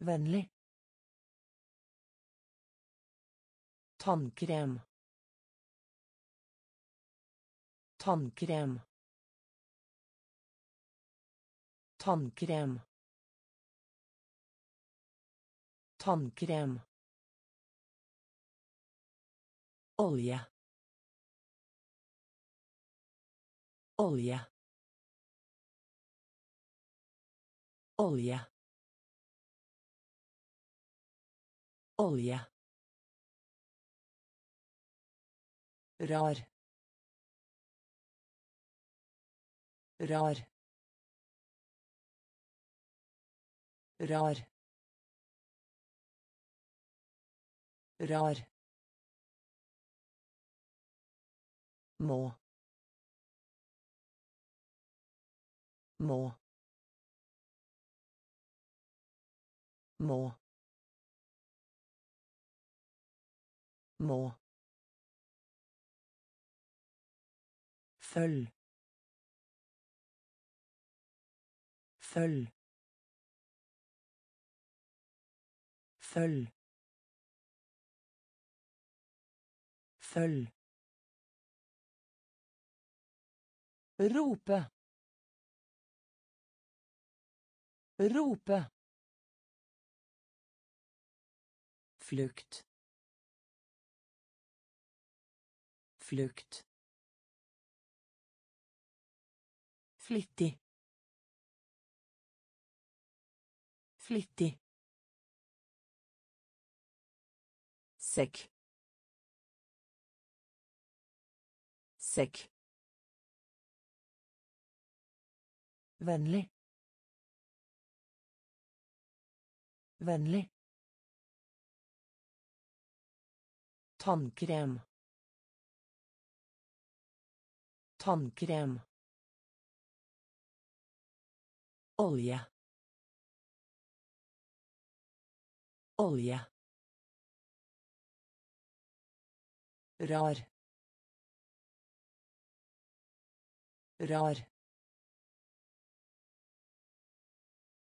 Vennlig. Tannkrem. Tannkrem. Tannkrem. Tannkrem. Olje. Olje. Olje. Olje. Rar. Rar. Rar. Rar. Må. Må. Må. Må. Følg. Følg. Følg. Følg. Rope. Rope. Flukt. Flukt. Flittig. Flittig. Sekk. Sekk. Vennlig. Vennlig. Tannkrem. Tannkrem. Olje. Olje. Rar. Rar.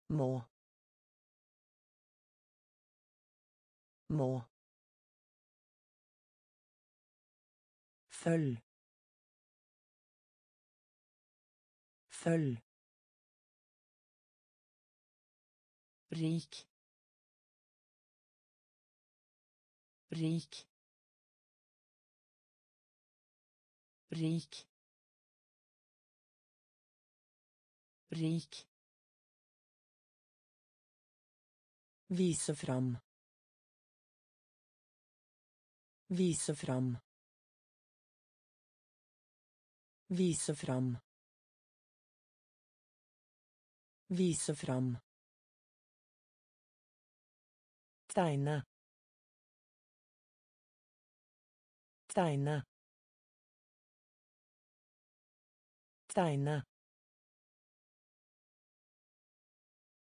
Må. Må. Følg. Følg. Rik rik rik rik Vise fram. Vise fram. Vise fram. Vise fram. Tegne. Tegne. Tegne.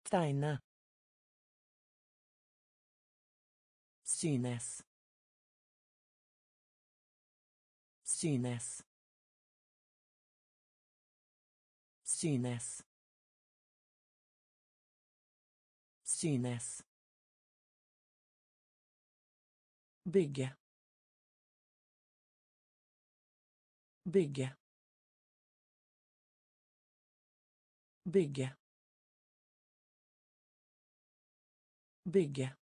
Tegne. Synes. Synes. Synes. Synes. Bygge. Bygge. Bygge. Bygge.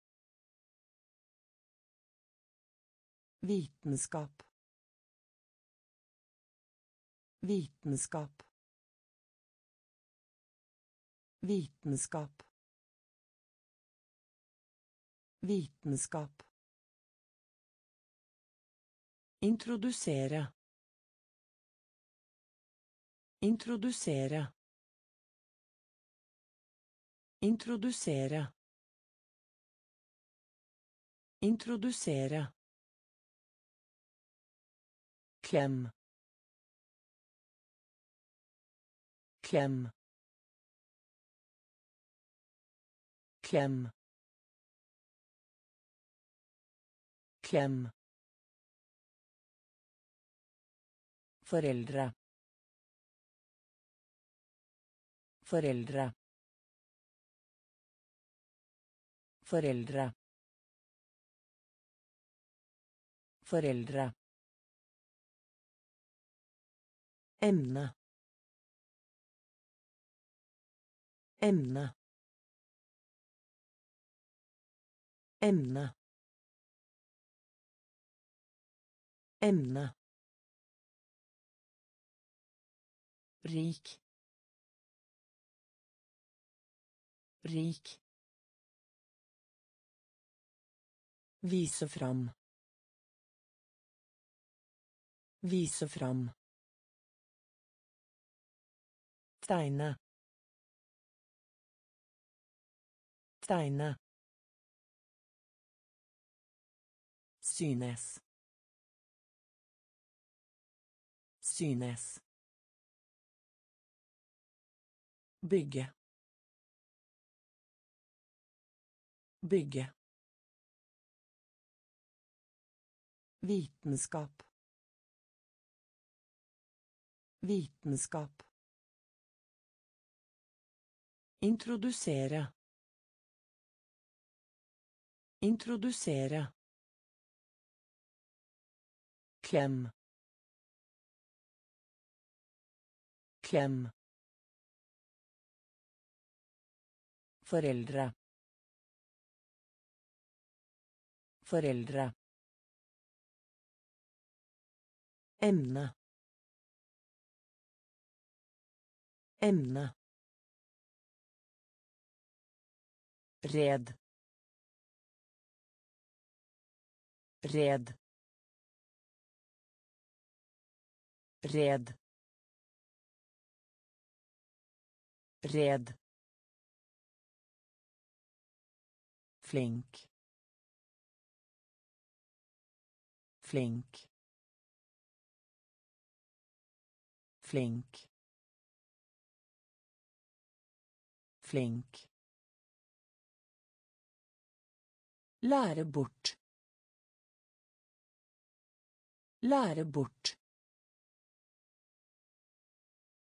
Vitenskap. Vitenskap. Vitenskap. Vitenskap. Introdusere. Introdusere. Introdusere. Introdusere. Klem. Klem. Klem. Klem. Foreldre. Foreldre. Foreldre. Foreldre. Emne. Emne. Emne. Emne. Rik rik Vise fram. Vise fram. Tegne. Tegne. Synes. Synes. Bygge. Bygge. Vitenskap. Vitenskap. Introdusere. Introdusere. Klem. Klem. Foreldre. Foreldre. Emne. Emne. Red. Red. Red. Red. Flink. Flink. Flink. Flink. Lære bort. Lære bort.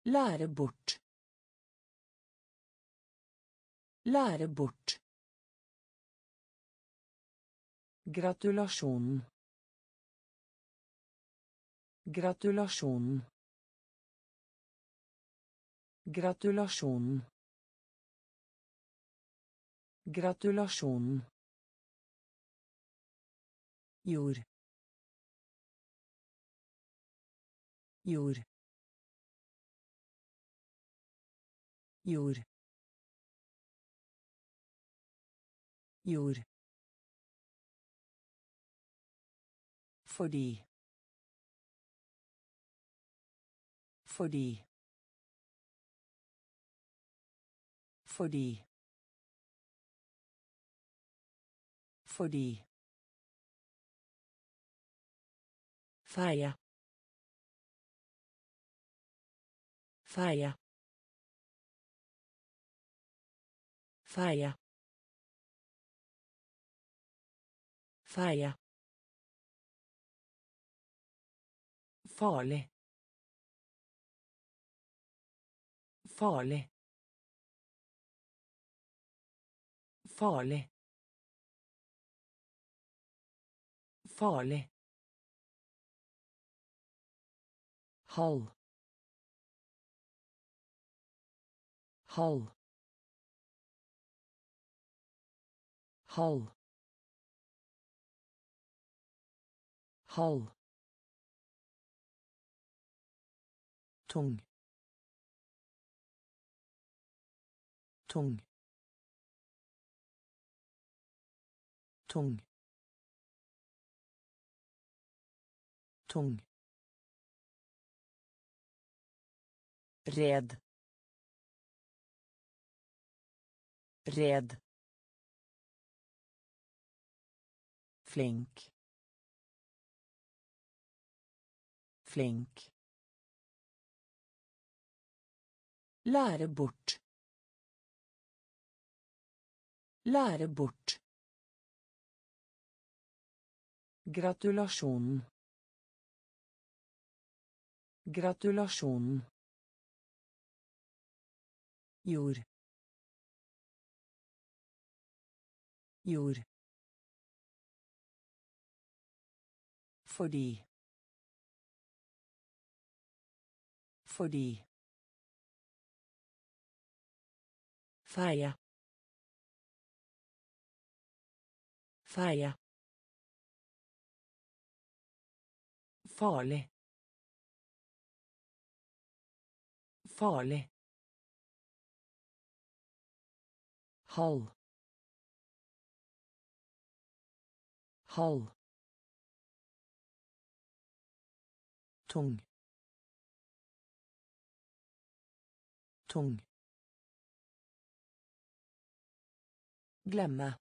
Lære bort. Lære bort. Gratulasjonen. Gratulasjonen. Gratulasjonen. Gratulasjonen. Jord. Jord. Jord. Jord. Fordi. Fordi. Fordi. Fordi. Feie. Feie. Feie. Feie. Farlig. Farlig. Farlig. Farlig. halv halv halv halv tung tung tung tung Red. Red. Flink. Flink. Lære bort. Lære bort. Gratulasjonen. Gratulasjonen. Jord. Jord. Fordi. Fordi. Feie. Feie. Farlig. Farlig. halv halv tung tung glemme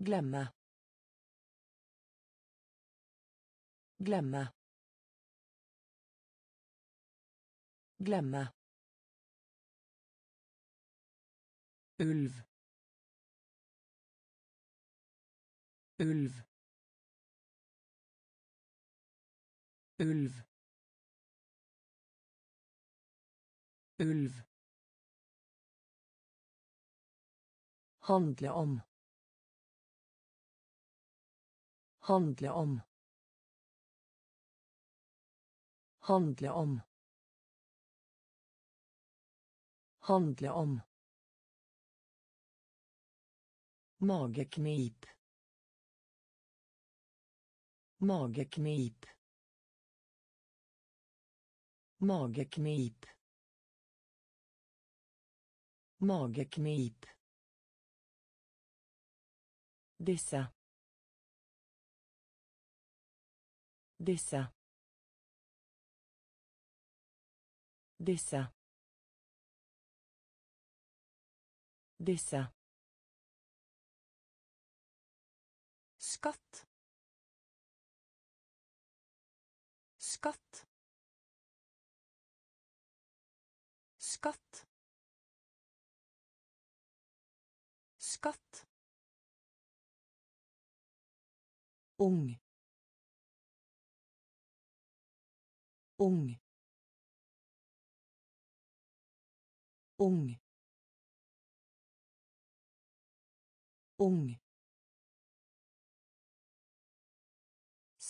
glemme glemme glemme ulv. Ulv. Ulv. Ulv handle om handle om handle om handle om Mageknip. Mageknip. Mageknip. Mageknip. Disse. Disse. Disse. Disse. skatt skatt ung ung ung ung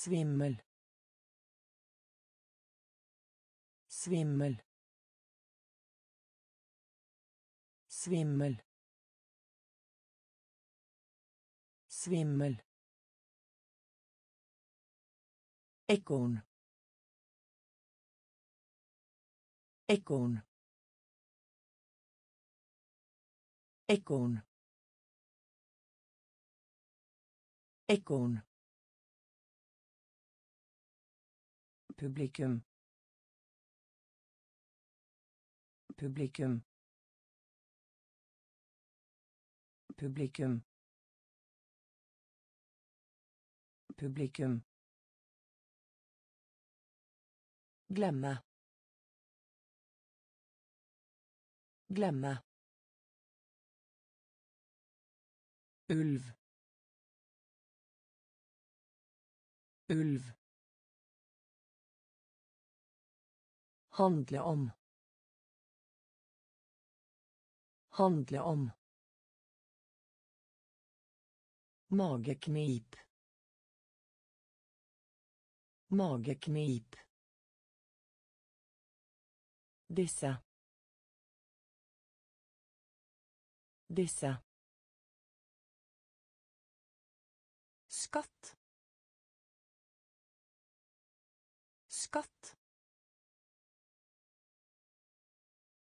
Svimmel. Svimmel. Svimmel. Svimmel. Ekorn. Ekorn. Ekorn. Ekorn. Publikum. Publikum. Publikum. Publikum. Glemme. Glemme. Ulv. Ulv. Handle om. Handle om. Mageknip. Mageknip. Disse. Disse. Skatt. Skatt.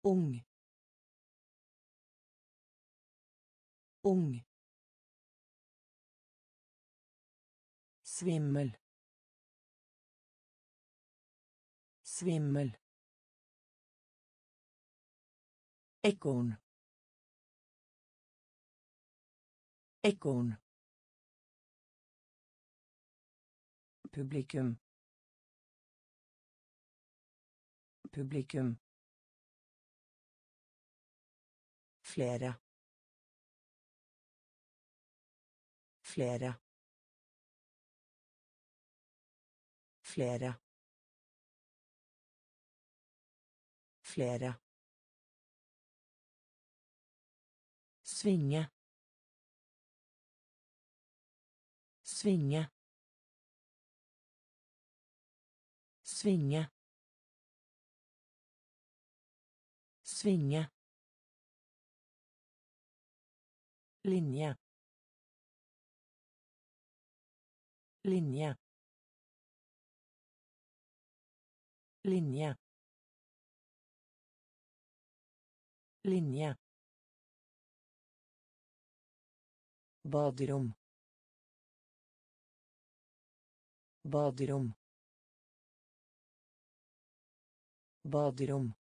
Ung. Ung. Svimmel. Svimmel. Ekorn. Ekorn. Publikum. Publikum. Flere. Flere. Flere. Flere. Svinge. Svinge. Svinge. Svinge. Linje. Linje. Linje. Linje. بادرم بادرم بادرم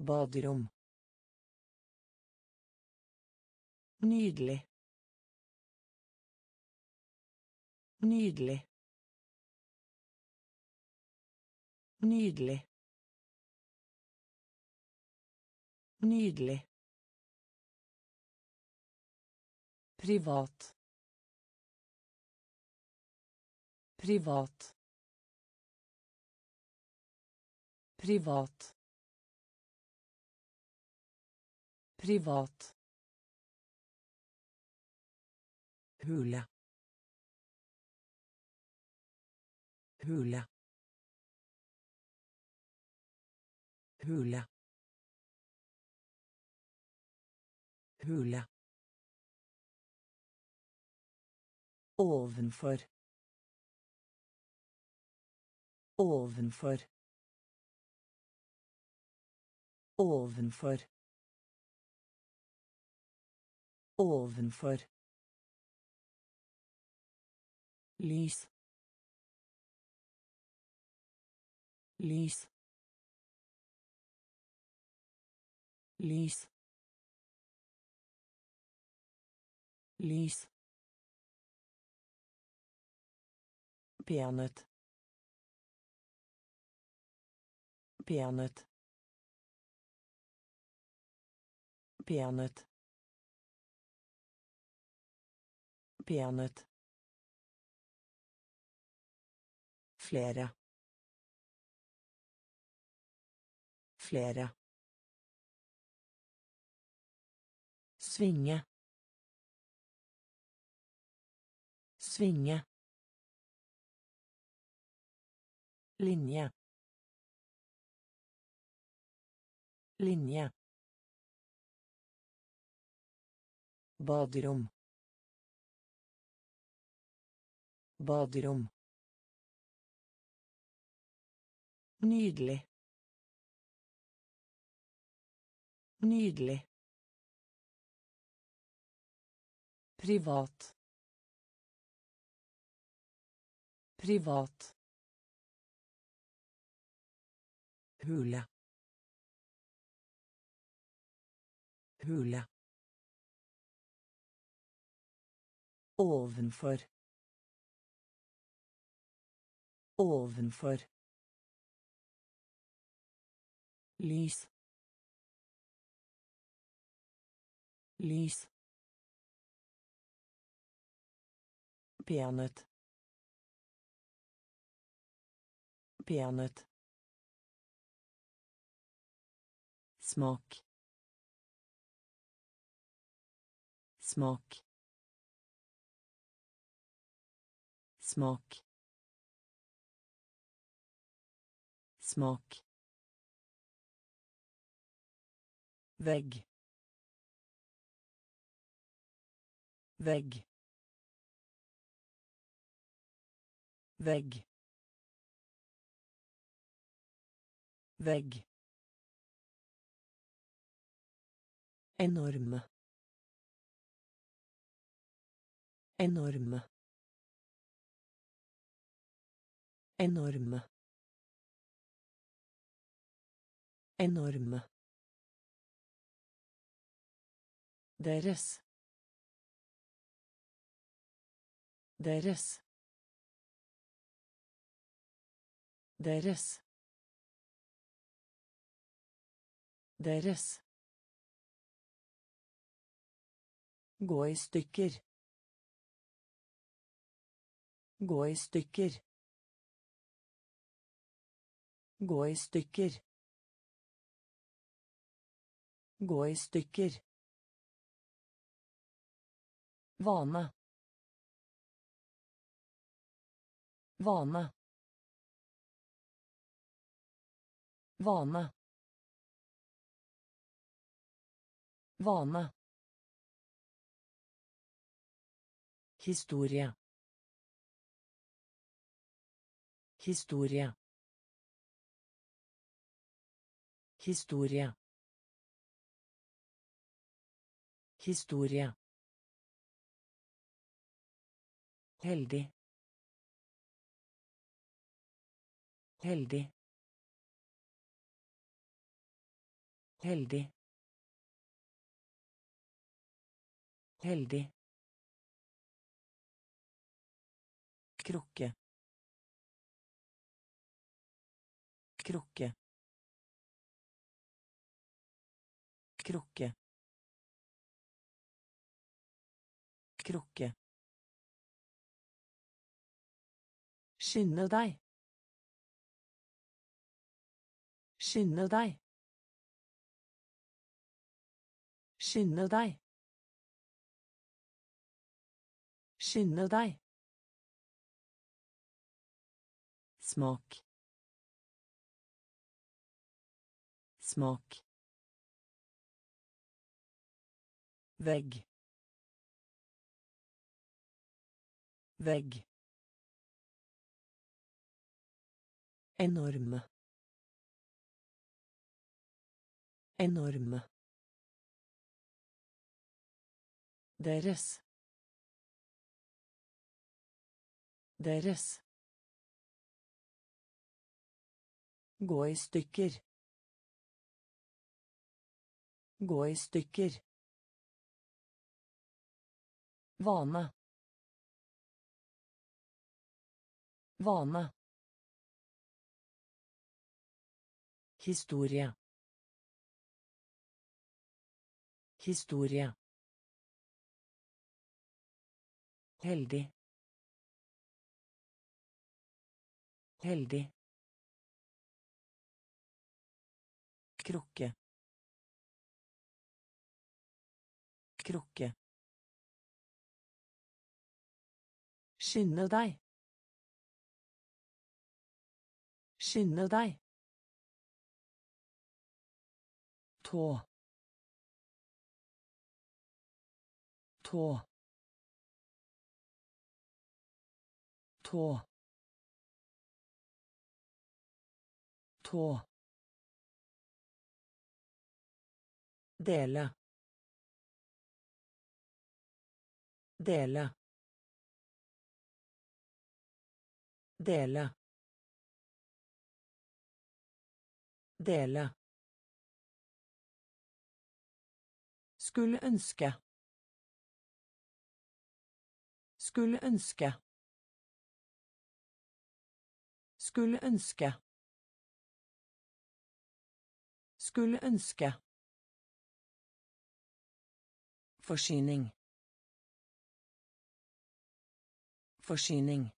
بادرم Nydelig. Nydelig. Nydelig. Nydelig. Privat. Privat. Privat. Privat. Hule. Hule. Hule. Hule. Ovenfor. Ovenfor. Ovenfor. Ovenfor. Lys. Lys. Lys. Lys. Peanøtt. Peanøtt. Peanøtt. Peanøtt. Flere. Flere. Svinge. Svinge. Linje. linje baderom baderom Nydelig. Nydelig. Privat. Privat. Hule. Hule. Ovenfor. Ovenfor. Lys. Lys. Peanøtt. Peanøtt. Smak. Smak. Smak. Smak. Vegg. Vegg. Vegg. Vegg. Enorme. Enorme. Enorme. Enorme. Deres. Deres. Deres. Deres. Gå i stykker. Gå i stykker. Gå i stykker. Gå i stykker. Vane. Vane. Vane. Vane. Historie. Historie. Historie. Historie. Heldig. Heldig. Heldig. Heldig. Krukke krukke krukke krukke Skynde deg. Skynde deg. Skynde deg. Skynde deg. Smak. Smak. Vegg. Vegg. Enorme. Enorme. Deres. Deres. Gå i stykker. Gå i stykker. Vane. Vane. Historie. Historie. Heldig. Heldig. Krukke. Krukke. Skynde deg. Skynde deg. tå. Tå. Tå. Tå dele dele dele dele Skulle ønske. Skulle ønske. Skulle ønske. Skulle ønske. Forsyning. Forsyning.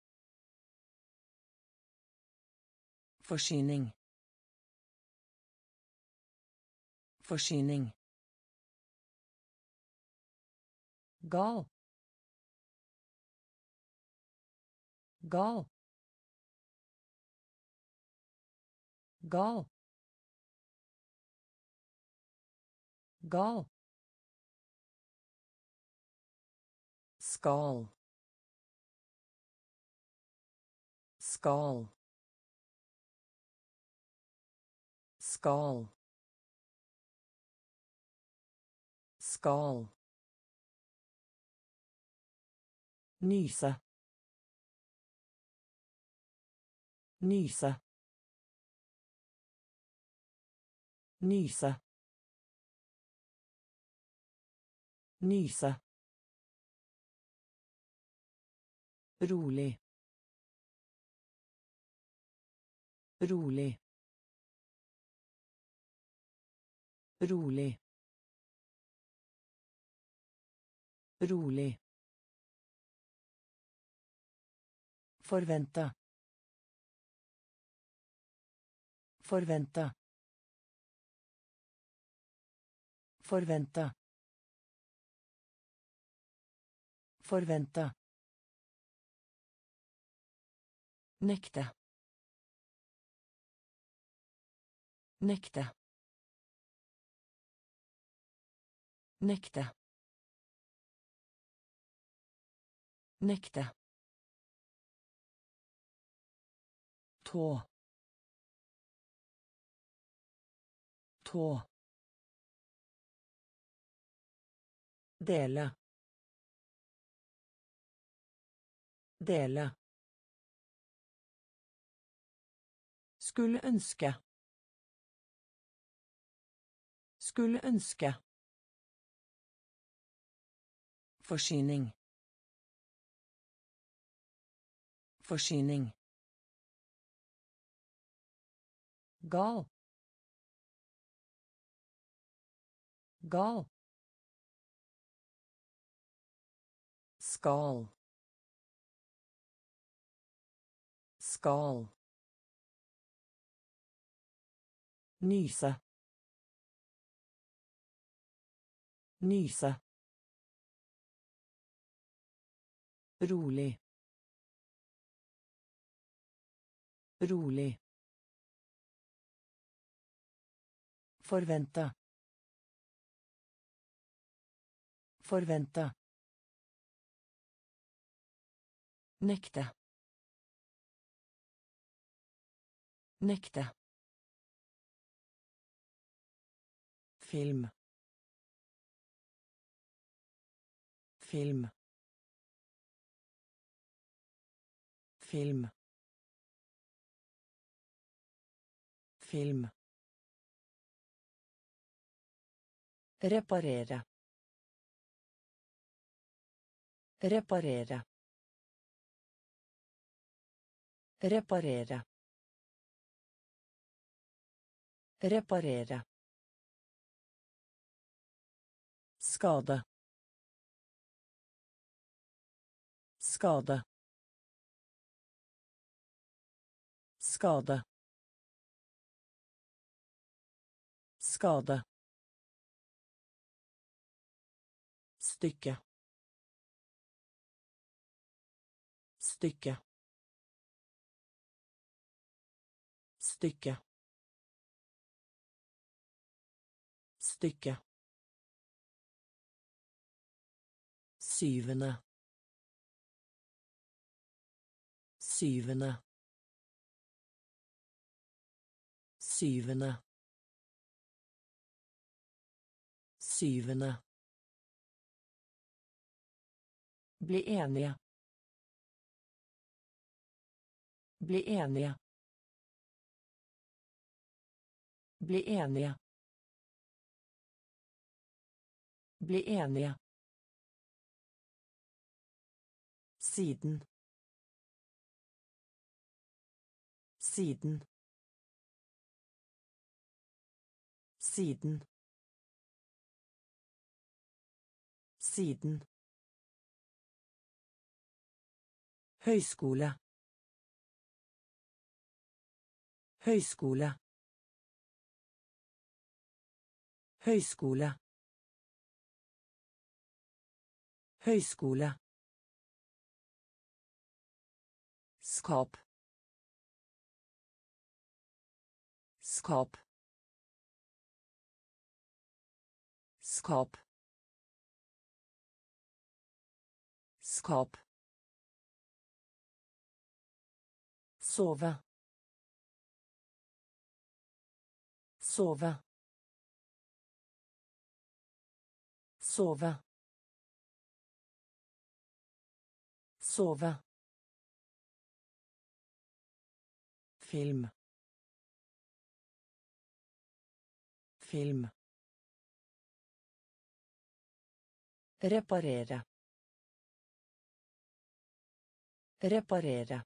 Forsyning. Forsyning. gal gal gal gal skal skal skal skal Nyse. Nyse. Nyse. Nyse. Rolig. Rolig. Rolig. Rolig. Forventa. Forventa. Forventa. Forvente. Nekte. Nekte. Nekte. Nekte. tå tå dele dele skulle ønske. Skulle ønske. Forsyning. Forsyning. Gal. Gal. Skal. Skal nyse nyse rolig rolig Forvente. Forvente. Nekte. Nekte. Film. Film. Film. Film. Reparere. Reparere. Reparere. Reparere. Skade. Skade. Skade. Skade. stykke stykke stykke stykke syvende. Syvende. Syvende. Syvende. Bli enige. Bli enige. Bli enige. Bli enige siden. Siden. Siden. Siden. Høyskole. Høyskole. Høyskole. Høyskole skap skap skap skap sove. Sove. Sove. Sove film. Film. Reparere. Reparere.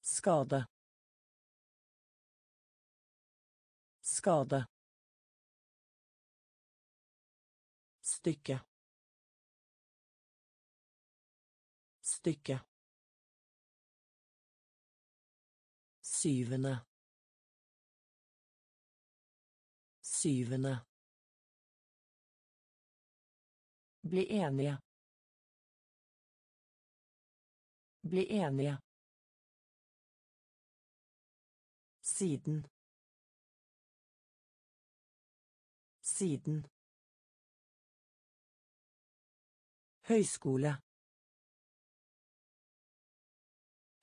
Skade. Skade. Stykke. Stykke syvende. Syvende. Bli enige. Bli enige. Siden. Siden. Høyskole.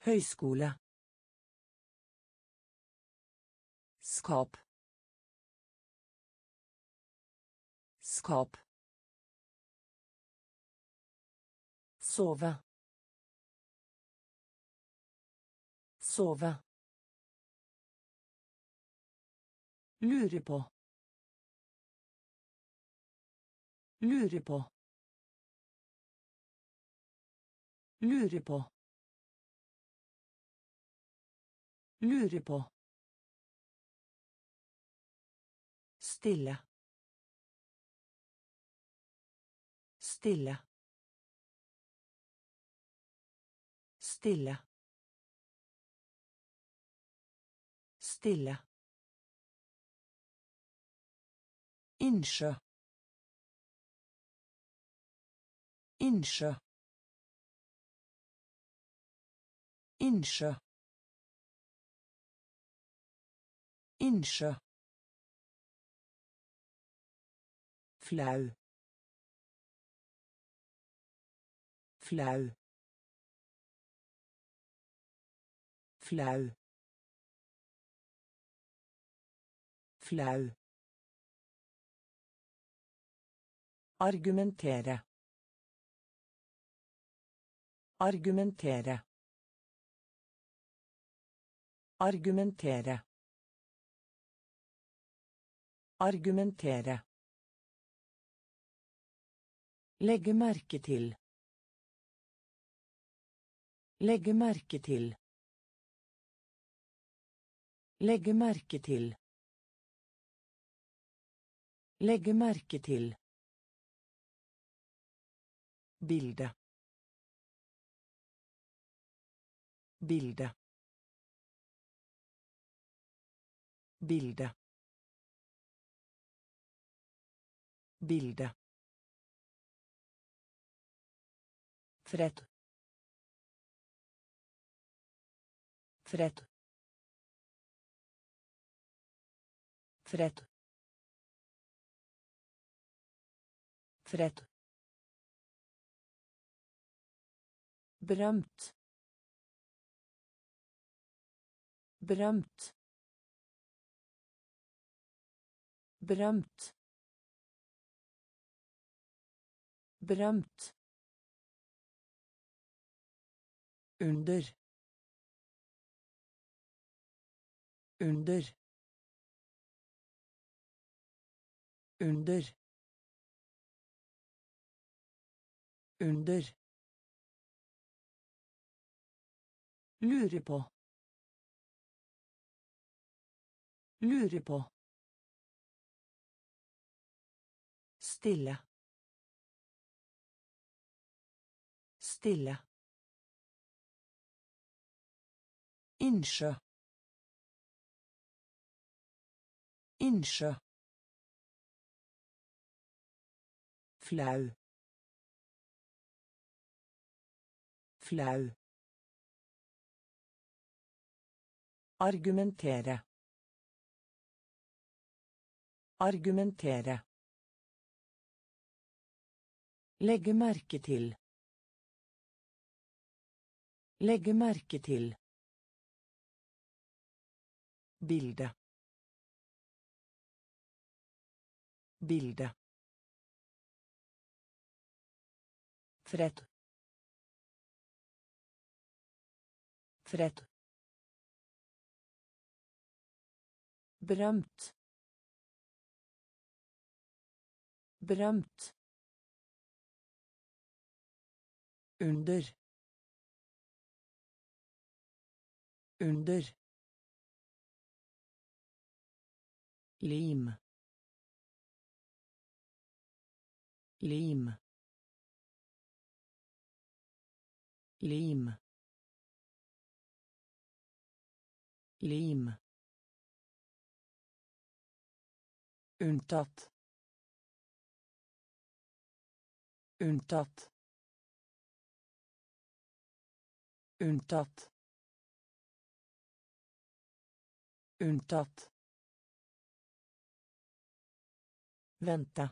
Høyskole skap skap sove. Sove. Lure på. Lure på. Lure på. Lure på stille stille stille stille innsjø innsjø innsjø innsjø flau. Flau. Flau. Flau. Argumentere. Argumentere. Argumentere. Argumentere Legge merke til. Legge merke til. Legge merke til. Legge merke til. Bilde. Bilde. Bilde. Bilde. Fred. Fred. Fred. Fred. Berømt. Berømt. Berømt. Berømt. Under. Under. Under. Under. Lure på. Lure på. Stille. Stille. Innsjø. Innsjø. Flau. Flau. Argumentere. Argumentere. Legge merke til. Legge merke til. Bilde. Bilde. Fred. Fred. Berømt. Berømt. Under. Under. Lim lim lim lim unntatt unntatt unntatt unntatt Vente.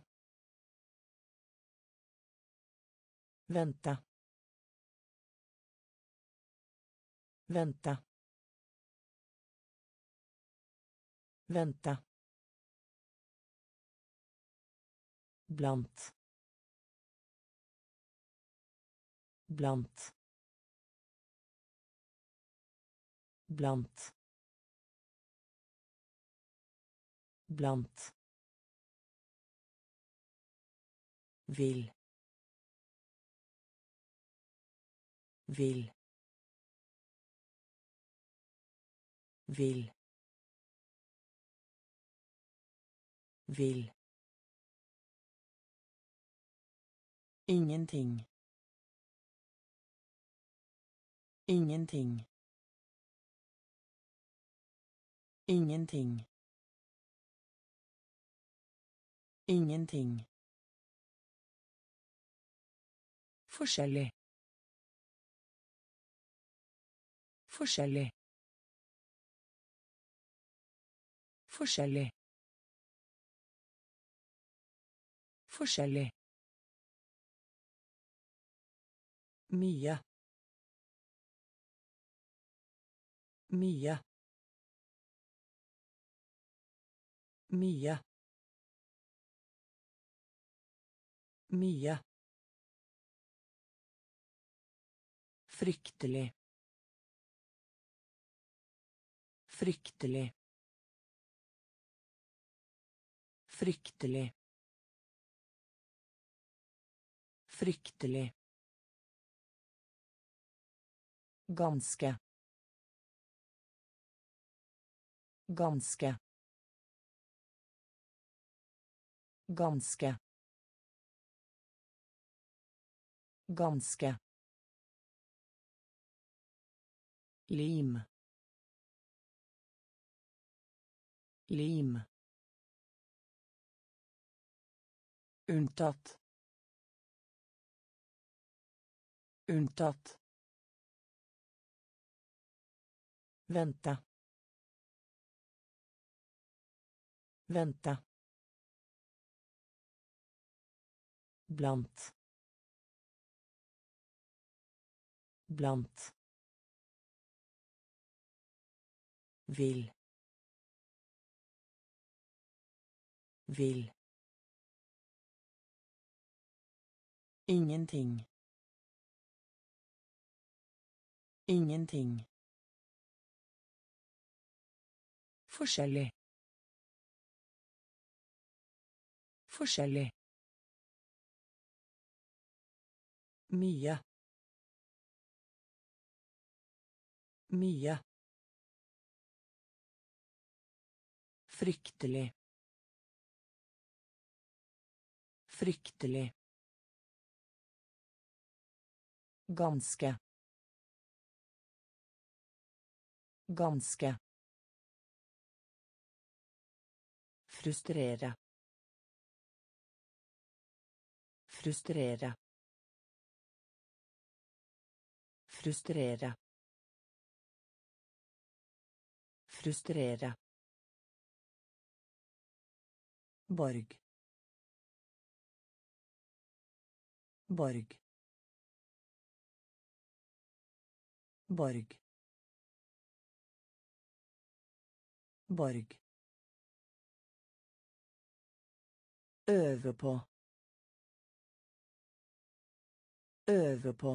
Vente. Vente. Vente. Blant. Blant. Blant. Blant. Vil vil vil vil Ingenting. Ingenting. Ingenting. Ingenting. Forskjellig. Forskjellig. Forskjellig. Forskjellig. Mye. Mye. Mye. Mye. Fryktelig. Fryktelig. Fryktelig. Fryktelig. Ganske. Ganske. Ganske. Ganske. Lim lim unntatt unntatt vente Vente. Blant. Blant. Vil. Vil. Ingenting. Ingenting. Forskjellig. Forskjellig. Mye. Mye. Fryktelig. Fryktelig. Ganske. Ganske. Frustrere. Frustrere. Frustrere. Frustrere. Borg. Borg. Borg. Borg. Øve på. Øve på.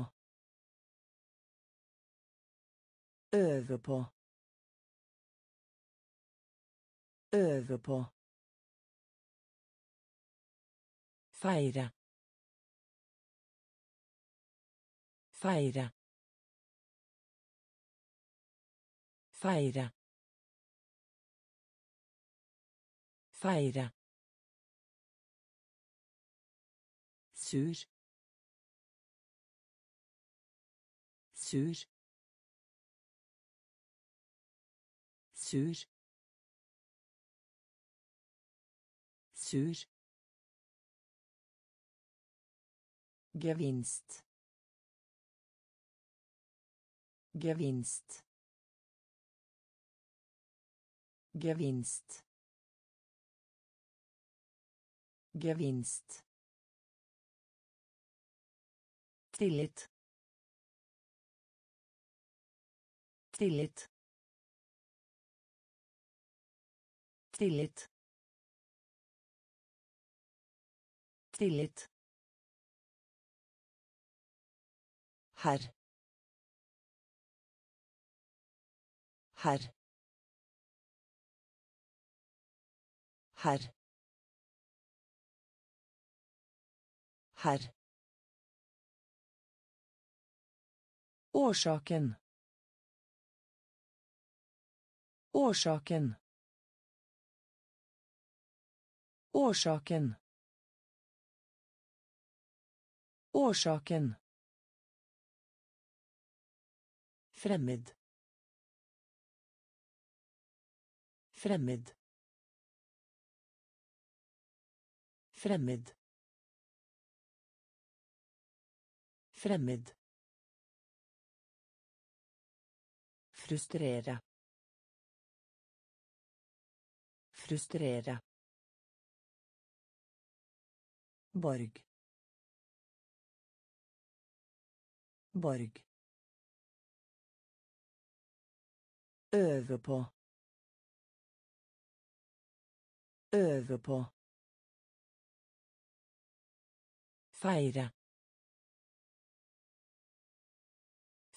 Øve på. Øve på. Feire. Feire. Feire. Feire. sur sur sur sur gevinst gevinst gevinst gevinst Tillit. Tillit. Tillit. Tillit. Herr. Herr. Herr. Herr. Årsaken. Årsaken. Årsaken. Årsaken. Fremmed. Fremmed. Fremmed. Fremmed. Frustrere. Frustrere. Borg. Borg. Øve på. Øve på. Feire.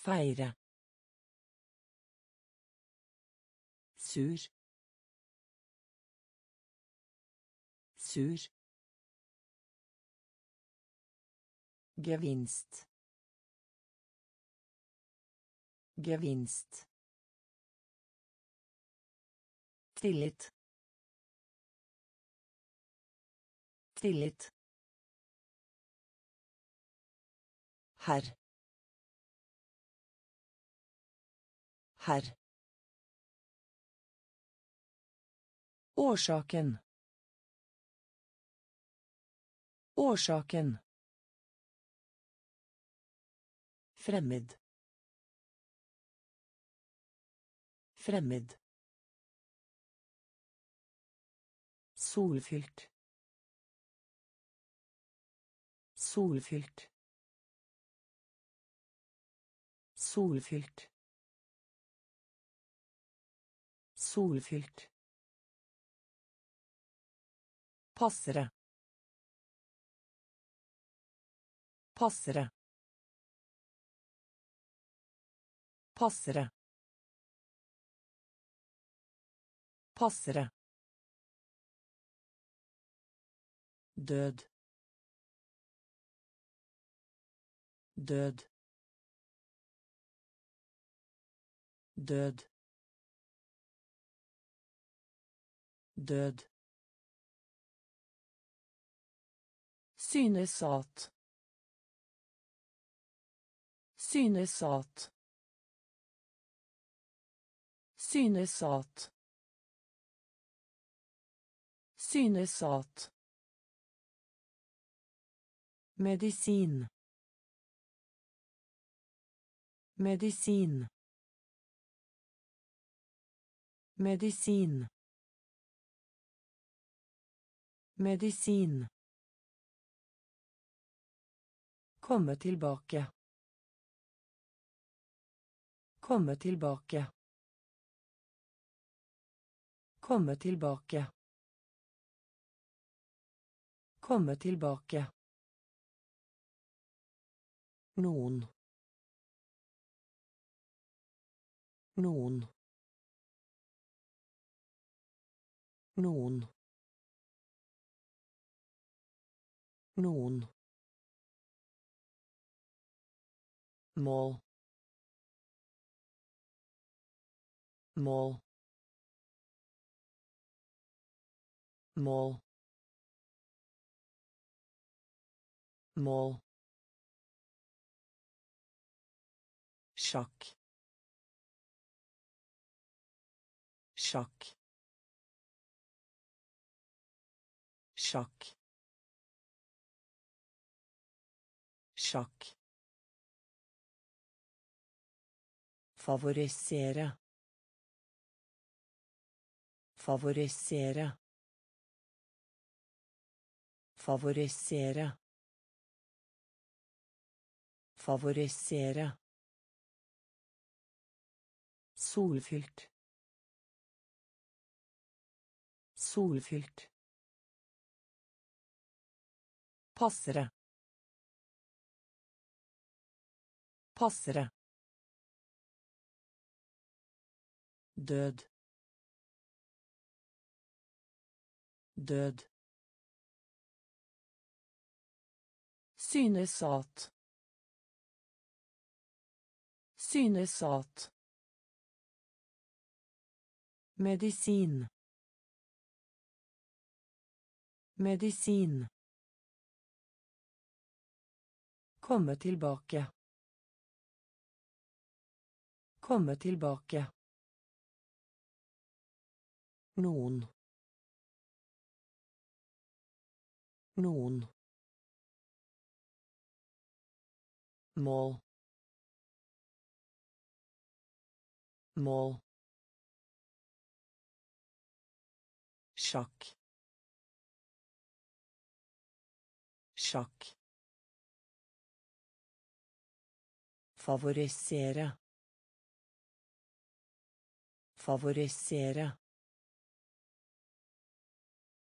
Feire. sur sur gevinst gevinst tillit tillit herr herr Årsaken. Årsaken. Fremmed. Fremmed. Solfylt. Solfylt. Solfylt. Solfylt. Passere. Passere. Passere. Passere. Død. Død. Død. Død. Synes at. Synes at. Medisin. Medisin. Medisin. Medisin. Komme tilbake. Komme tilbake. Komme tilbake. Komme tilbake. Noen. Noen. Noen. Noen. mål mål mål mål sjakk sjakk sjakk sjakk favorisere favorisere favorisere favorisere Solfylt. Solfylt. Passere. Passere. Død. Død. Synes at. Synes at. Medisin. Medisin. Komme tilbake. Komme tilbake. Noen. Noen. Mål. Mål. Sjakk sjakk favorisere favorisere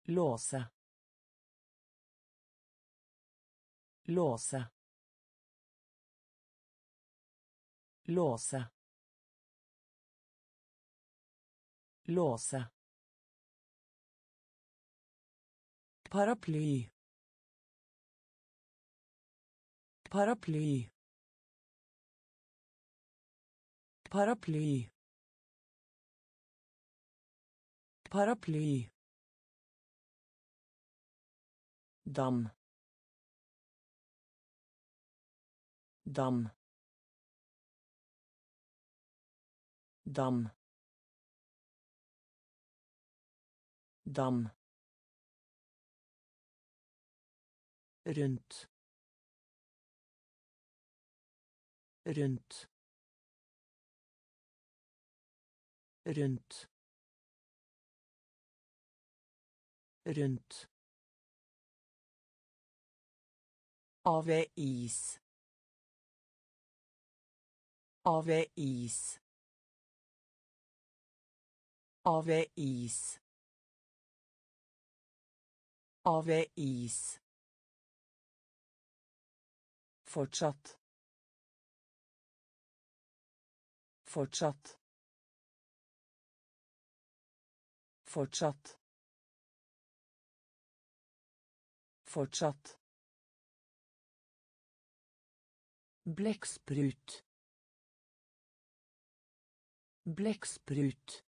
låse låse låse låse Paraply. Paraply. Paraply. Paraply. Dam. Dam. Dam. Dam. Rundt rundt rundt rundt Avis. Avis. Avis. Avis. Fortsatt. Fortsatt. Fortsatt. Fortsatt. Blekksprut. Blekksprut.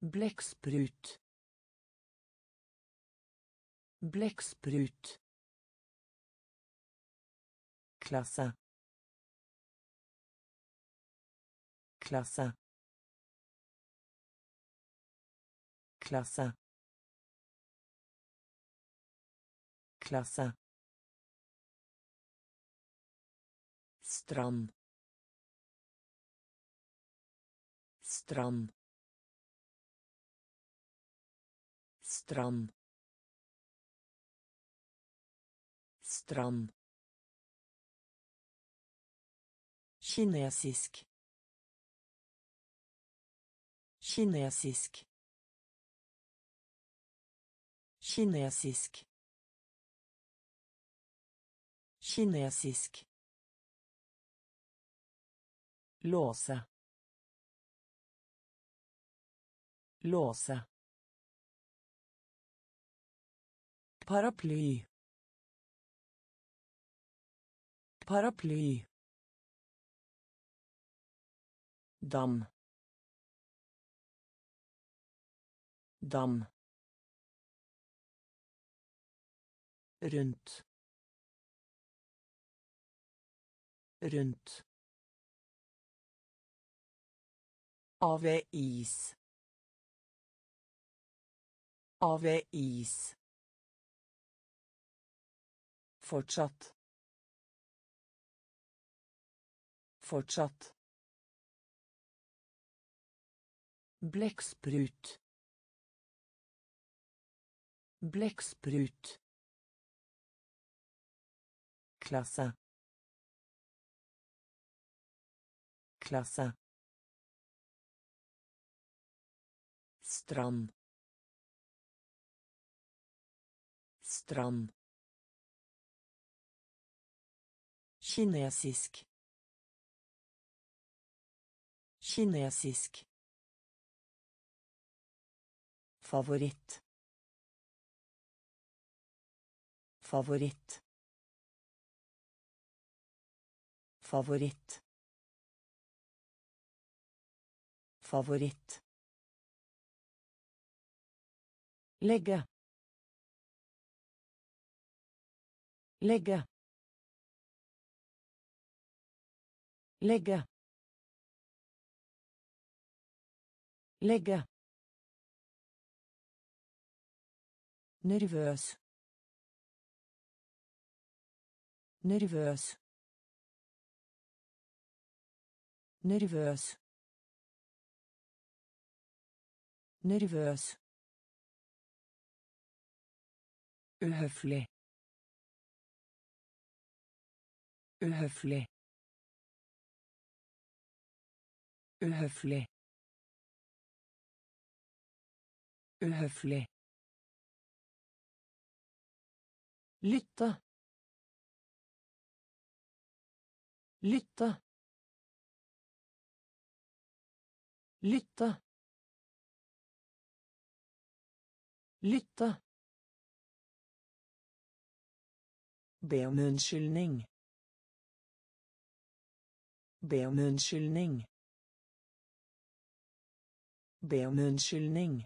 Blekksprut. Blekksprut. Klasse. Klasse. Klasse. Klasse. Strand. Strand. Strand. Strand Kinesisk. Kinesisk. Kinesisk. Kinesisk. Låse. Låse. Paraply. Paraply. Dam dam rundt rundt Avis. Avis. Fortsatt. Fortsatt. Blekksprut. Blekksprut. klasse. Klasse. Strand. Strand. Kinesisk. Kinesisk favoritt. Favoritt. Favoritt. Favoritt. Legge. Legge. Legge. Legge Nervös. Nervös. Nervös. Nervös. Uhöflig. Uhöflig. Uhöflig. Uhöflig. Lytte. Lytte. Lytte. Lytte. Be om unnskyldning. Be om unnskyldning. Be om unnskyldning.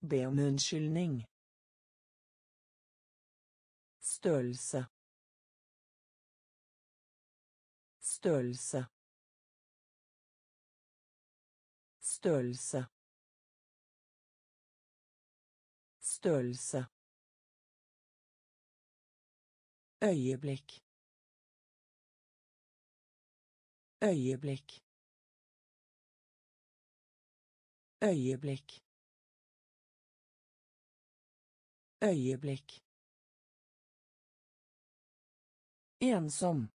Be om unnskyldning. Størrelse. Størrelse. Størrelse. Størrelse. Øyeblikk. Øyeblikk. øyeblikk øyeblikk ensom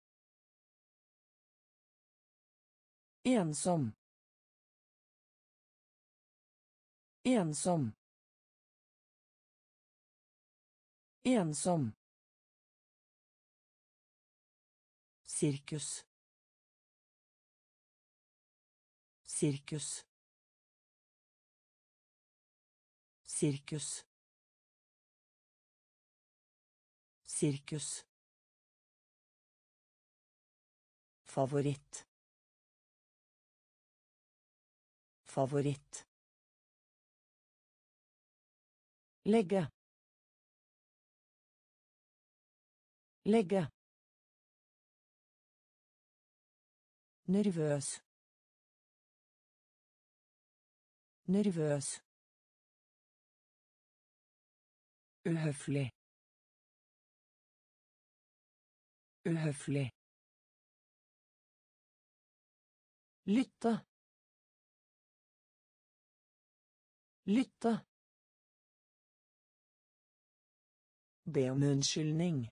ensom ensom ensom Sirkus. Sirkus. Sirkus. Sirkus. Favoritt. Favoritt. Legge. Legge. Nervøs. Nervøs. Uhøflig. Uhøflig. Lytte. Lytte. Be om unnskyldning.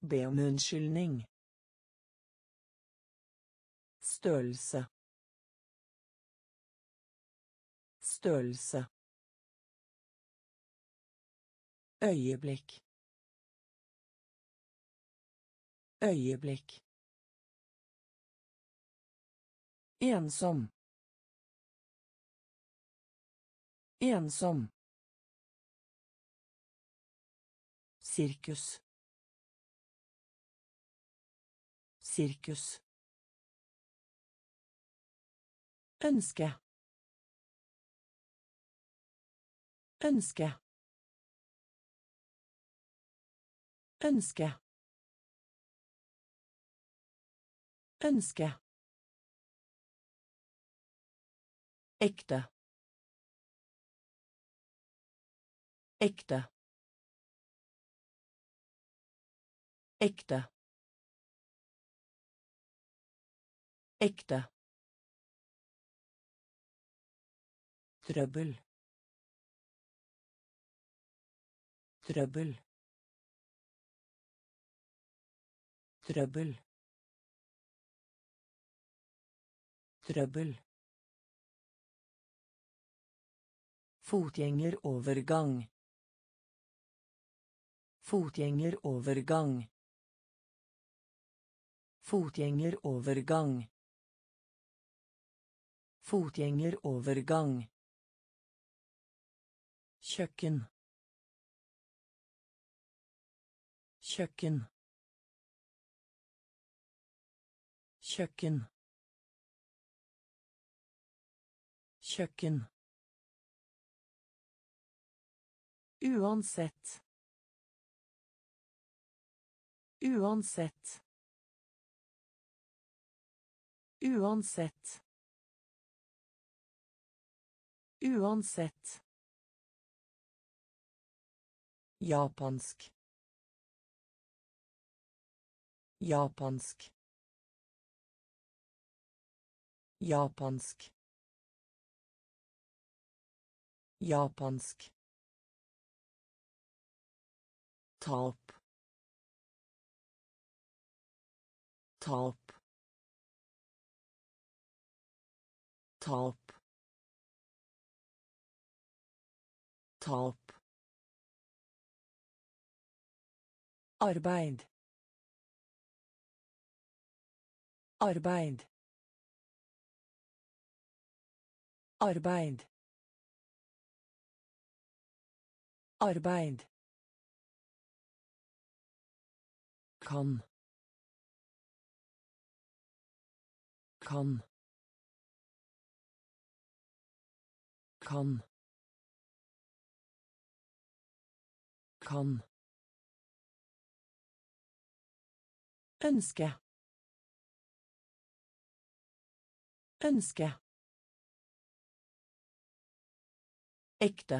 Be om unnskyldning. Størrelse. Størrelse. Øyeblikk. Øyeblikk. Ensom. Ensom. Sirkus. Sirkus. Ønske. Ønske. Ønske. Ønske. Ekte. Ekte. Ekte. Ekte. Trøbbel. Trøbbel. Trøbbel. Trøbbel. Fotgjengerovergang. Fotgjengerovergang. Fotgjengerovergang. Fotgjengerovergang kjøkken kjøkken kjøkken kjøkken uansett uansett uansett uansett Japansk. Japansk. Japansk. Japansk. Tap. Tap. Tap. Tap. Arbeid. Arbeid. Arbeid. Arbeid. Kan. Kan. Kan. Kan. Ønske. Ønske. Ekte.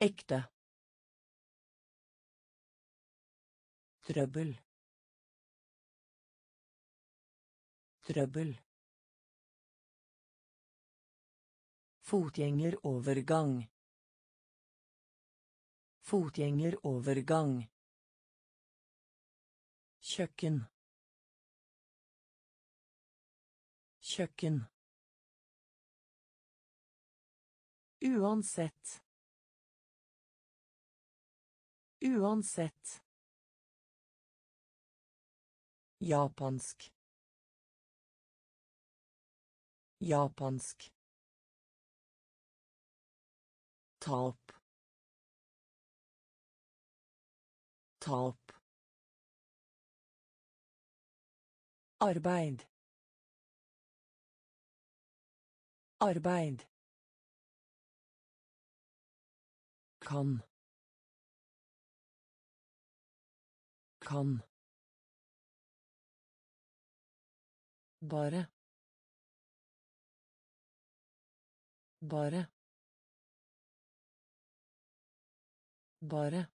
Ekte. Trøbbel. Trøbbel. Fotgjengerovergang. Fotgjengerovergang. Kjøkken. Kjøkken. Uansett. Uansett. Japansk. Japansk. Tap. Tap. Arbeid. Arbeid. Kan. Kan. Bare. Bare. Bare.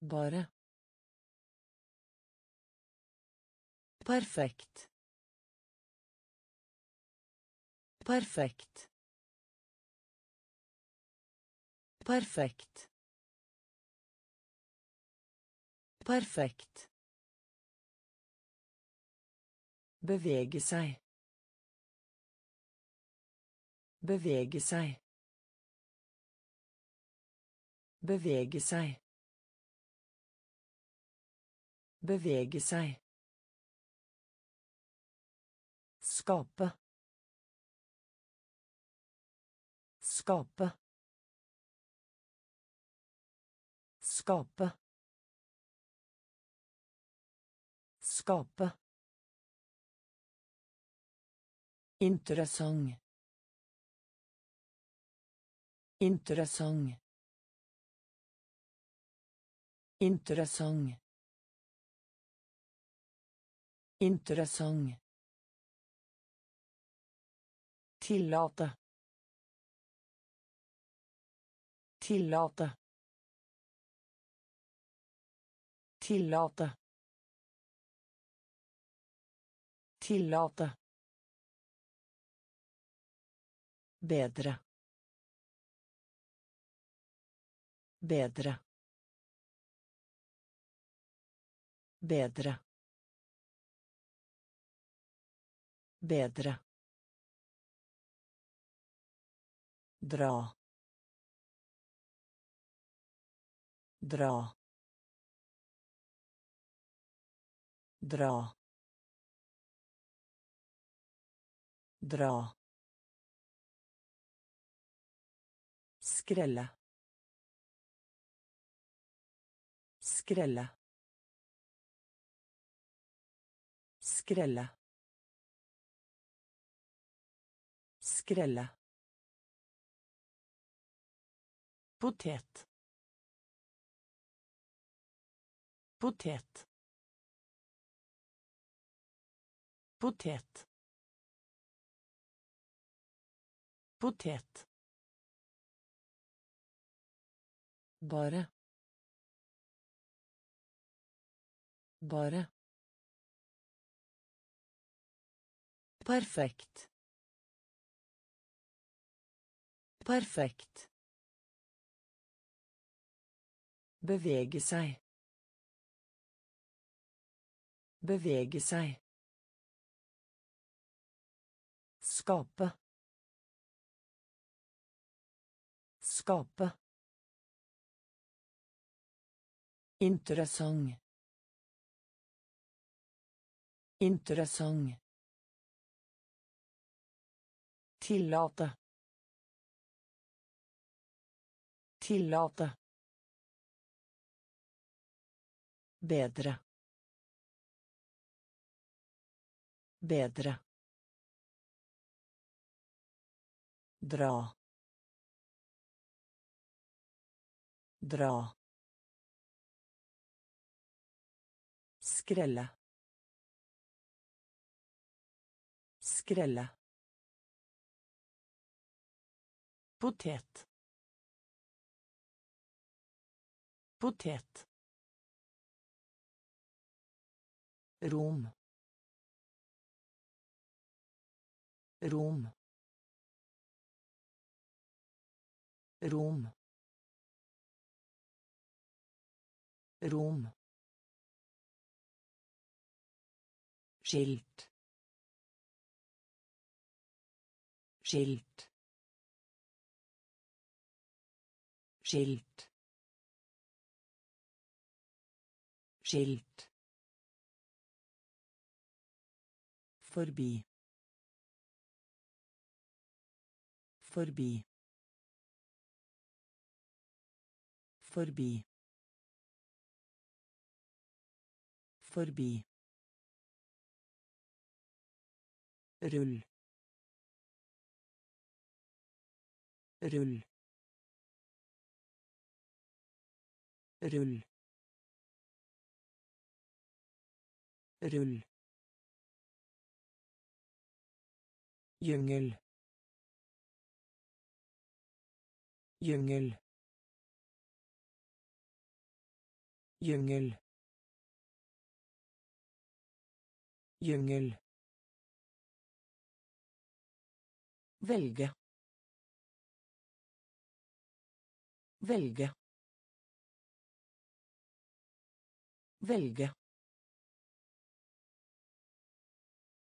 Bare. Perfekt. Perfekt. Perfekt. Perfekt. Bevege seg. Bevege seg. Bevege seg. Bevege seg. Skape. Skape. Skape. Skape. Interessant. Interessant. Interessant. Interessant. Tillate. Tillate. Tillate. Tillate. Bedre. Bedre. Bedre. Bedre. Dra. Dra. Dra. Dra. Skrelle. Skrelle. Skrelle. Skrelle. Potet. Potet. Potet. Potet. Bare. Bare. Perfekt. Perfekt. Bevege seg. Bevege seg. Skape. Skape. Interessant. Interessant. Tillate. Tillate. Bedre. Bedre. Dra. Dra. Skrelle. Skrelle. Potet. Potet. Rom. Rom. Rom. Rom. Skilt. Skilt. Skilt. Skilt. Forbi. Forbi. Forbi. Forbi Рюль. Рюль. Рюль. Рюль. Jengel. Jengel. Jengel. Jengel. Velge. Velge. Velge.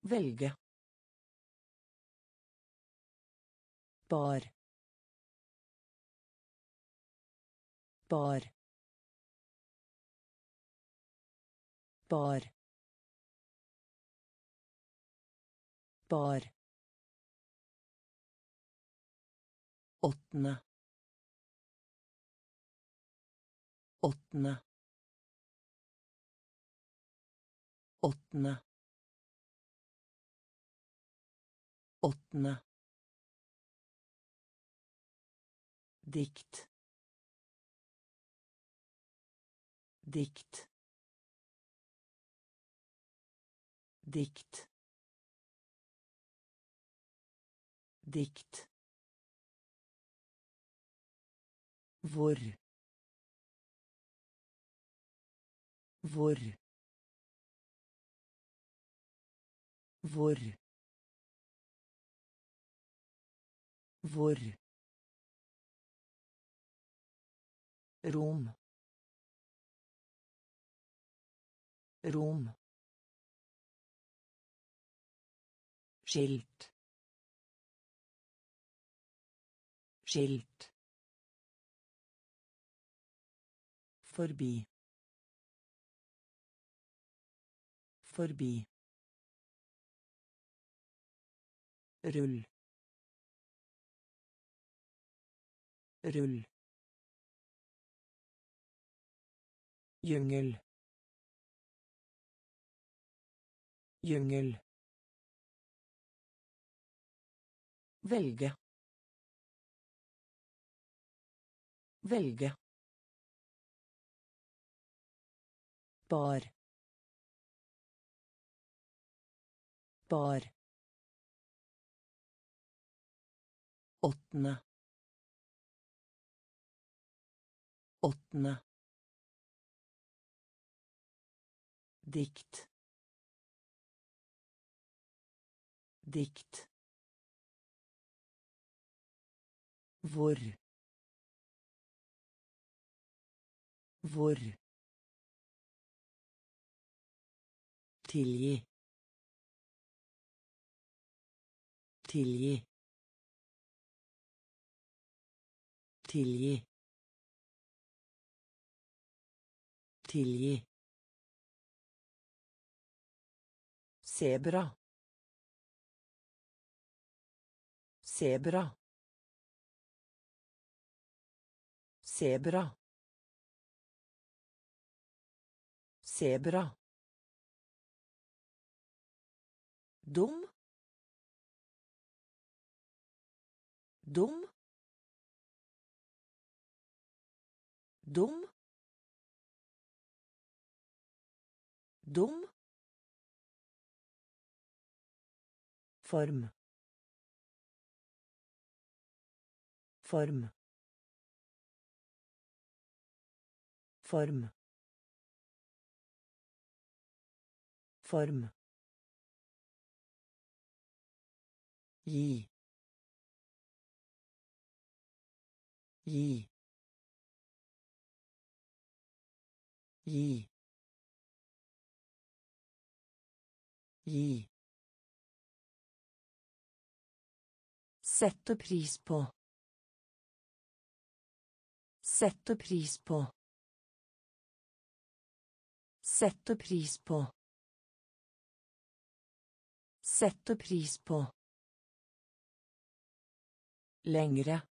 Velge. bar bar bar bar åttende åttende åttende åttende dikt. Dikt. Dikt. Dikt hvor hvor hvor hvor Rom. Rom. Skilt. Skilt. Forbi. Forbi. Rull. Rull. Jungel. Jungel. Velge. Velge. Bar. Bar. Åttende. Åttende. dikt dikt hvor hvor tilgi tilgi tilgi tilgi Sebra. Sebra. Sebra. Sebra. Dum. Dum. Dum. Dum. Form. Form. Form. Form. Gi. Gi. Gi. Gi. Sette pris på. Sette pris på. Sette pris Lengre.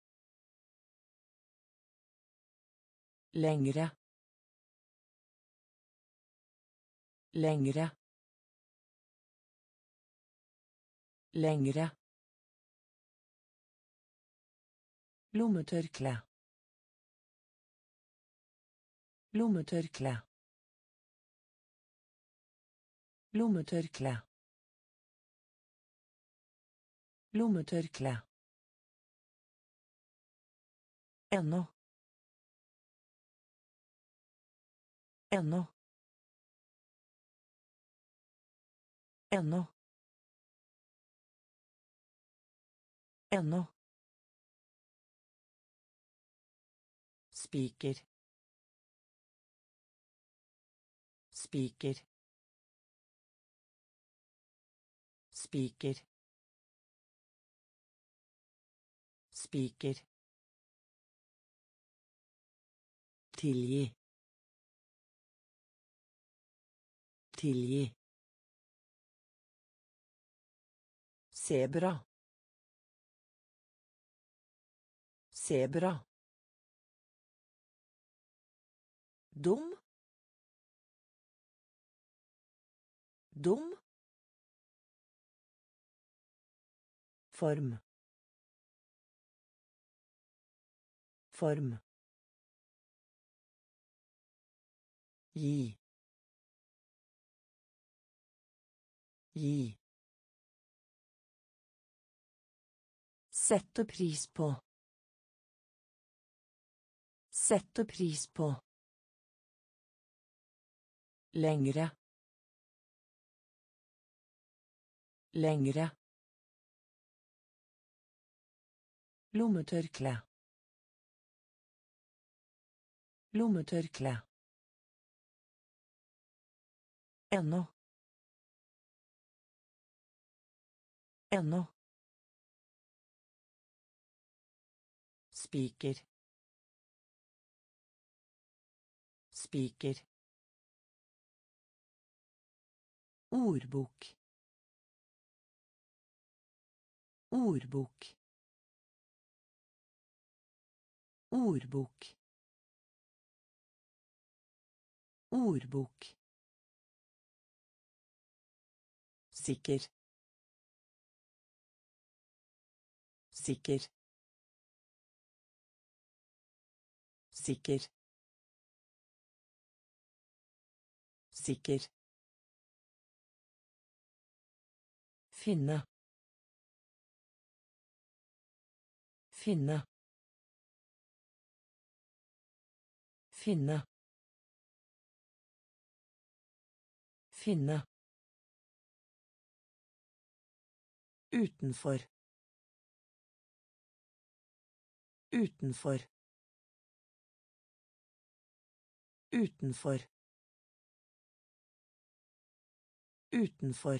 Lengre. Lengre. Lengre. Lommetørkle. Lommetørkle. Lommetørkle. Lommetørkle. Ennå. Ennå. Ennå. Ennå. Spiker. Spiker. Spiker. Spiker. Tilgi. Tilgi. Sebra. Sebra. Dum. Dum. Form. Form. Gi. Gi. Sette pris på. Sette pris på. Lengre. Lengre. Lommetørkle. Lommetørkle. Ennå. Ennå. Spiker. Spiker. Ordbok. Ordbok. Ordbok. Ordbok. Sikker. Sikker. Sikker. Sikker. Finne. Finne. Finne. Finne. Utenfor. Utenfor. Utenfor. Utenfor.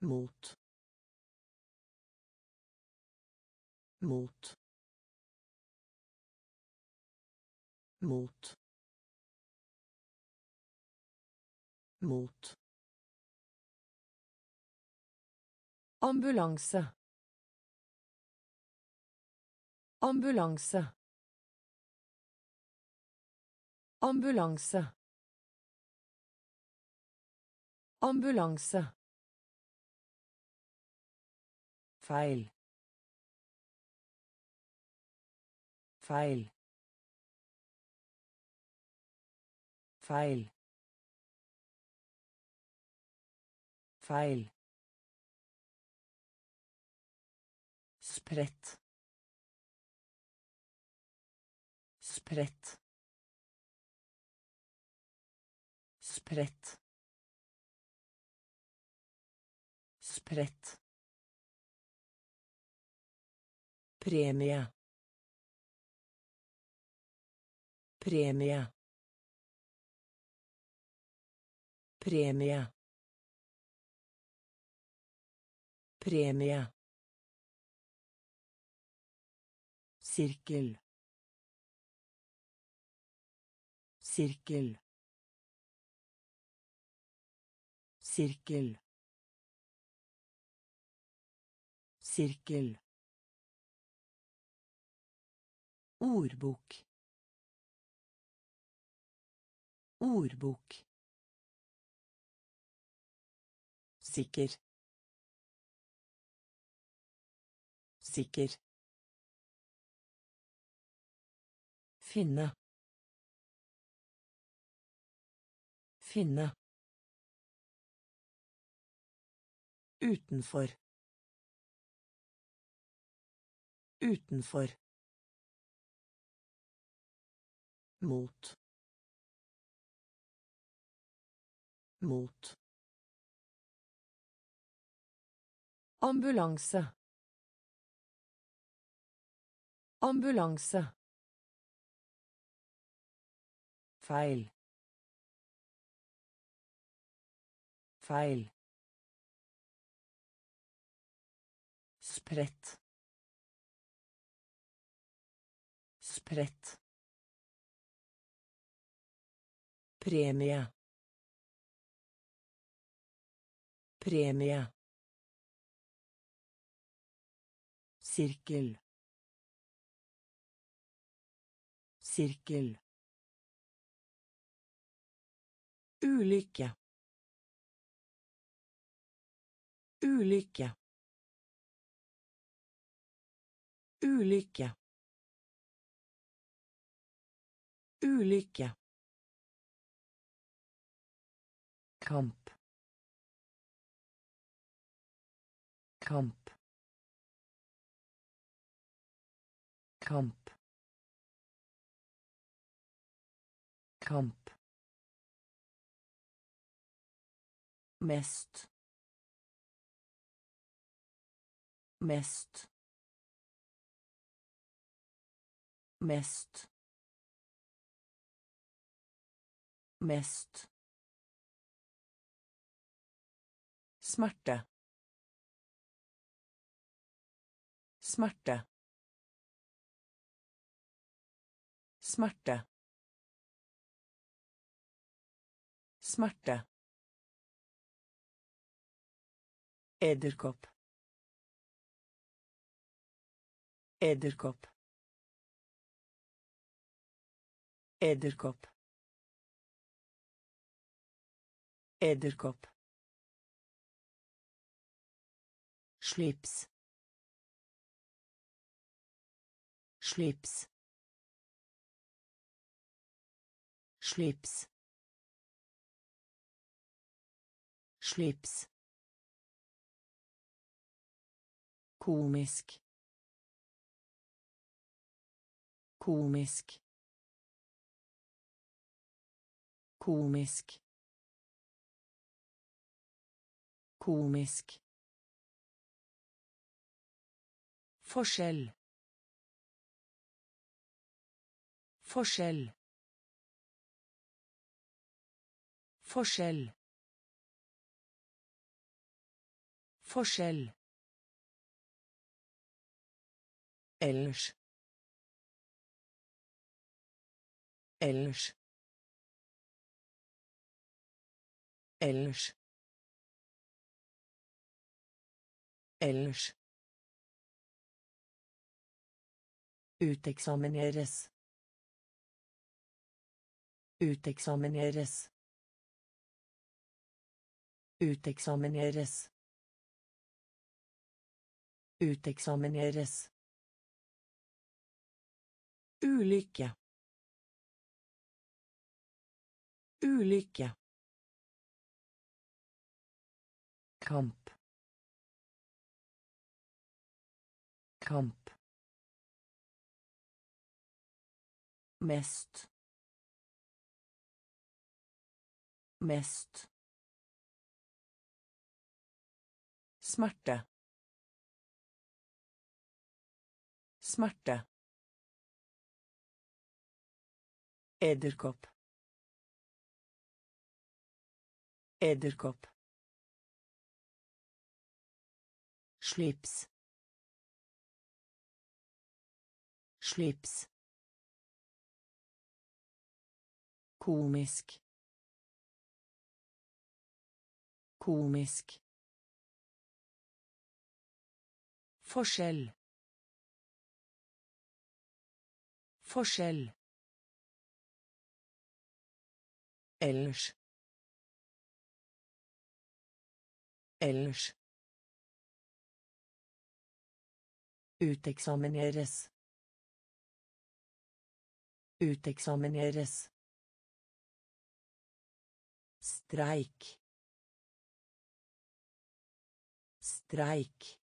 mot mot mot mot ambulanse ambulanse ambulanse ambulanse feil. Feil. Feil. Feil spredt spredt spredt spredt premie. Premie. Premie. Premie sirkel. Sirkel. Sirkel. Sirkel. Ordbok. Ordbok. Sikker. Sikker finne. Finne. Utenfor. Utenfor. Mot. Mot. Ambulanse ambulanse feil feil spredt spredt Premie. Premie. Sirkel. Sirkel. Ulykke. Ulykke. Ulykke. Ulykke. kamp kamp kamp kamp mest mest mest mest. Smerte. Smerte. Smerte. Smerte edderkopp edderkopp edderkopp edderkopp slips slips slips slips komisk komisk komisk komisk Forskjell. Forskjell. Forskjell. Forskjell. Ellers. Ellers. Ellers. Ellers. Uteksamineres. Uteksamineres. Uteksamineres. Uteksamineres. Ulykke. Ulykke. Kamp. Kamp. mest Mest. Smerte. Smerte. Edderkopp. Edderkopp. Slips. Slips. Komisk. Komisk. Forskjell. Forskjell. Ellers. Ellers. Uteksamineres. Uteksamineres. Streik. Streik.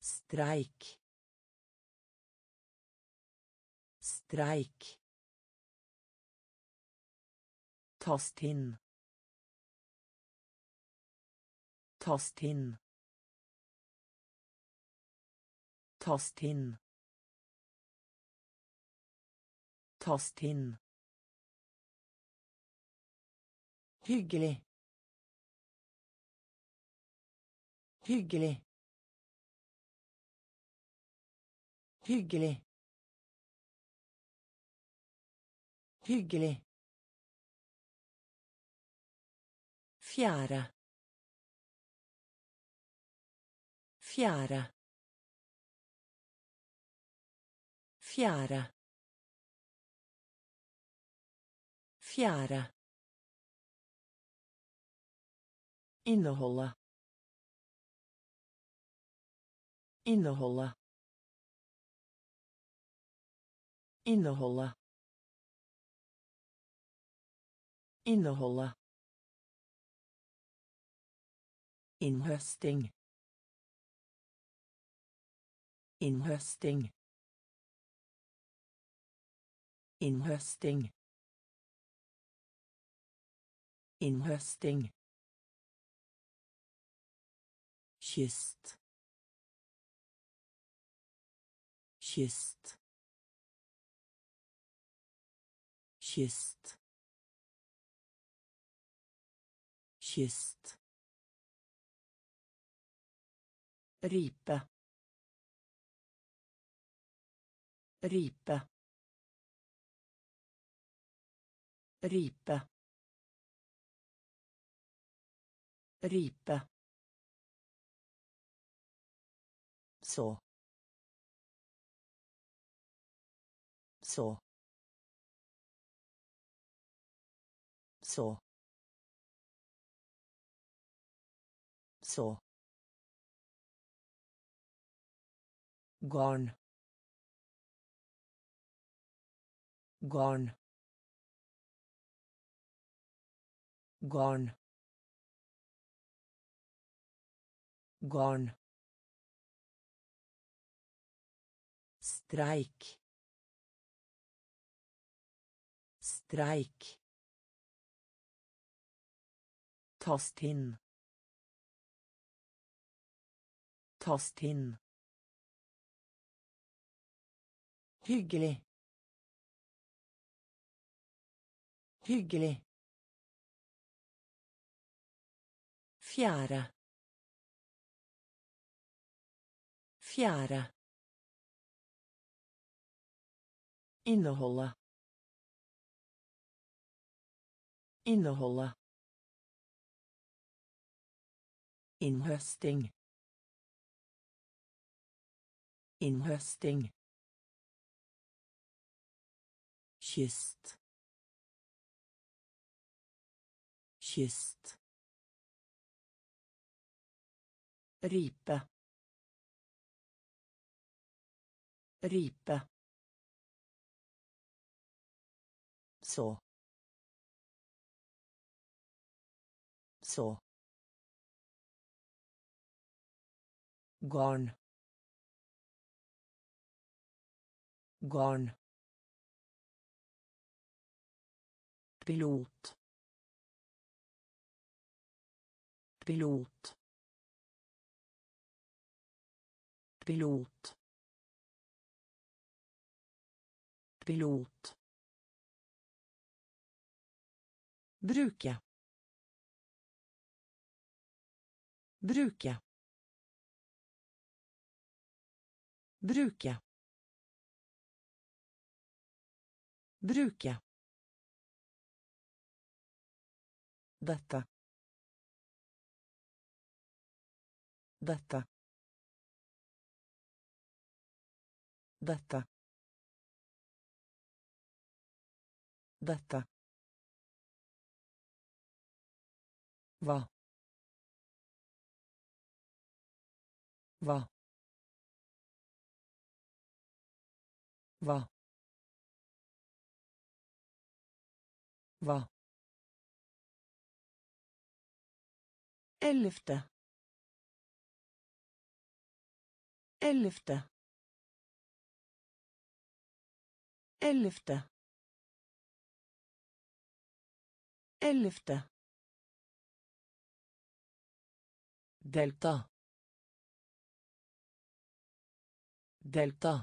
Streik. Streik. Tast inn. Tast inn. Tast inn. Tast inn. Hyggelig. Hyggelig. Hyggelig. Hyggelig. Fjære. Fjære. Fjære. Fjære. Inneholde. Inneholde. Inneholde. Inneholde. Innhøsting. Innhøsting. Innhøsting. Innhøsting. kyst kyst kyst kyst ripe ripe ripe ripe så så så så garn gone. Gone. Gone. Streik streik tast inn tast inn Hyggelig. Hyggelig. Fjære. Fjære. Inneholde. Inneholde. Innhøsting. Innhøsting. Kyst kyst ripe. Ripe. Så. Så. Garn. Garn pilot. Pilot. Pilot. Pilot. Bruke. Bruke. Bruke. Bruke dette dette dette dette Hva. Hva. Hva. Hva. Ellevte. Ellevte. Ellevte. Ellevte. Delta. Delta.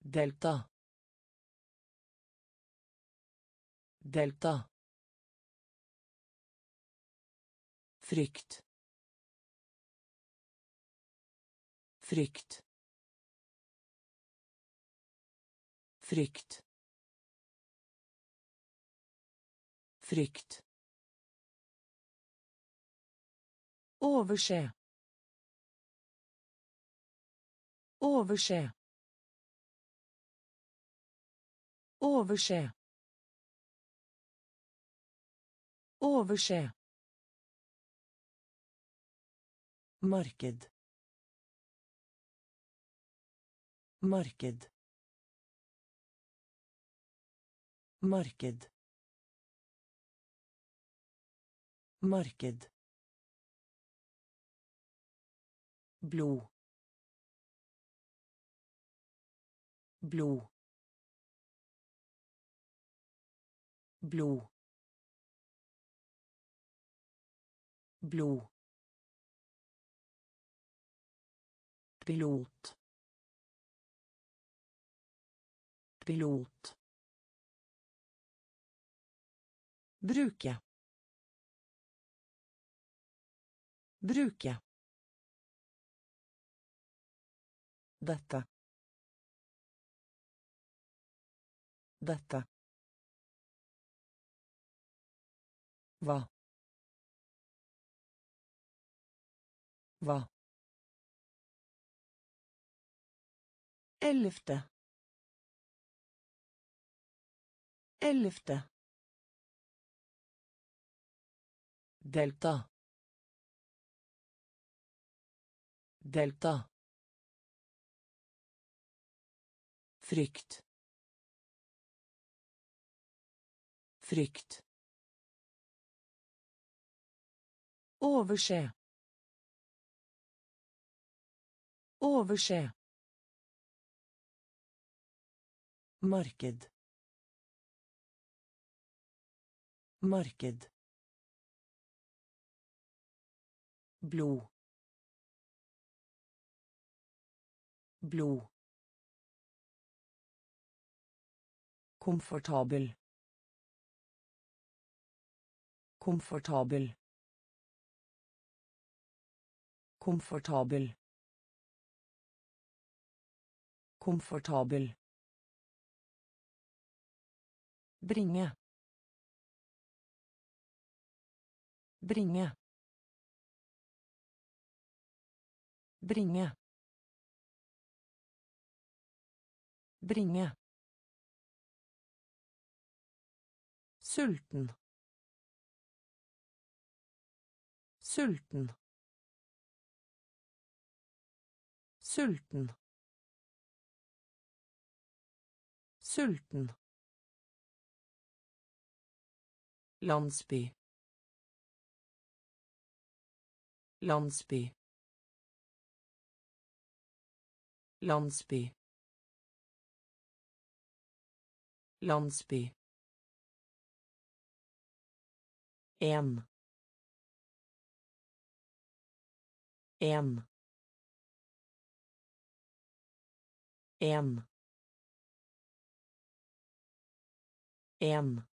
Delta. Delta. Frykt. Frykt. Frykt. Frykt. Overse. Overse. Overse. Overse. Marked. Marked. Marked. Marked. blod blod blod blod pilot pilot bruke bruke Dette. Dette. Hva. Hva. Ellevte. Ellevte. Delta. Delta. Frykt. Frykt. Overse. Overse. Marked. Marked. blod blod Komfortabel. Komfortabel. Komfortabel. Komfortabel. Bringe. Bringe. Bringe. Bringe. Sulten. Sulten. Sulten. Sulten. Landsby. Landsby. Landsby. landsby en en en en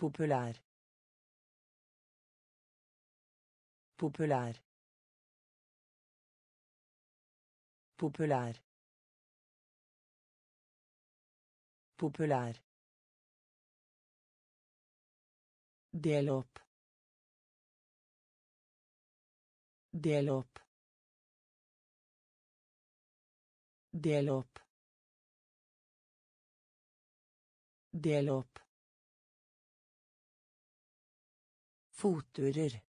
Populær. Populær. Populær. Populær. Del opp. Del opp. Del opp. Del opp. Fotturer.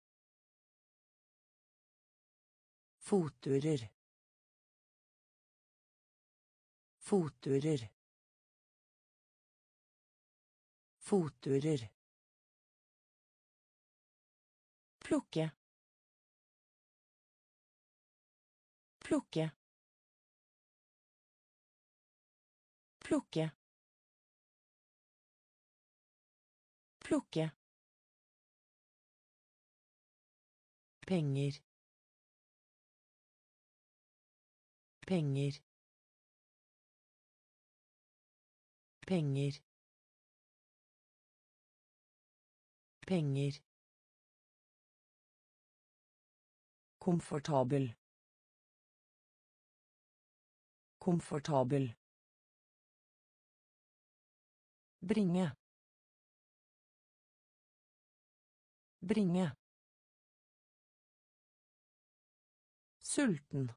Fotturer. Fotturer. Fotturer. Plukke. Plukke. Plukke. Plukke. Penger. Penger. Penger. Penger. Komfortabel. Komfortabel. Bringe. Bringe Sulten.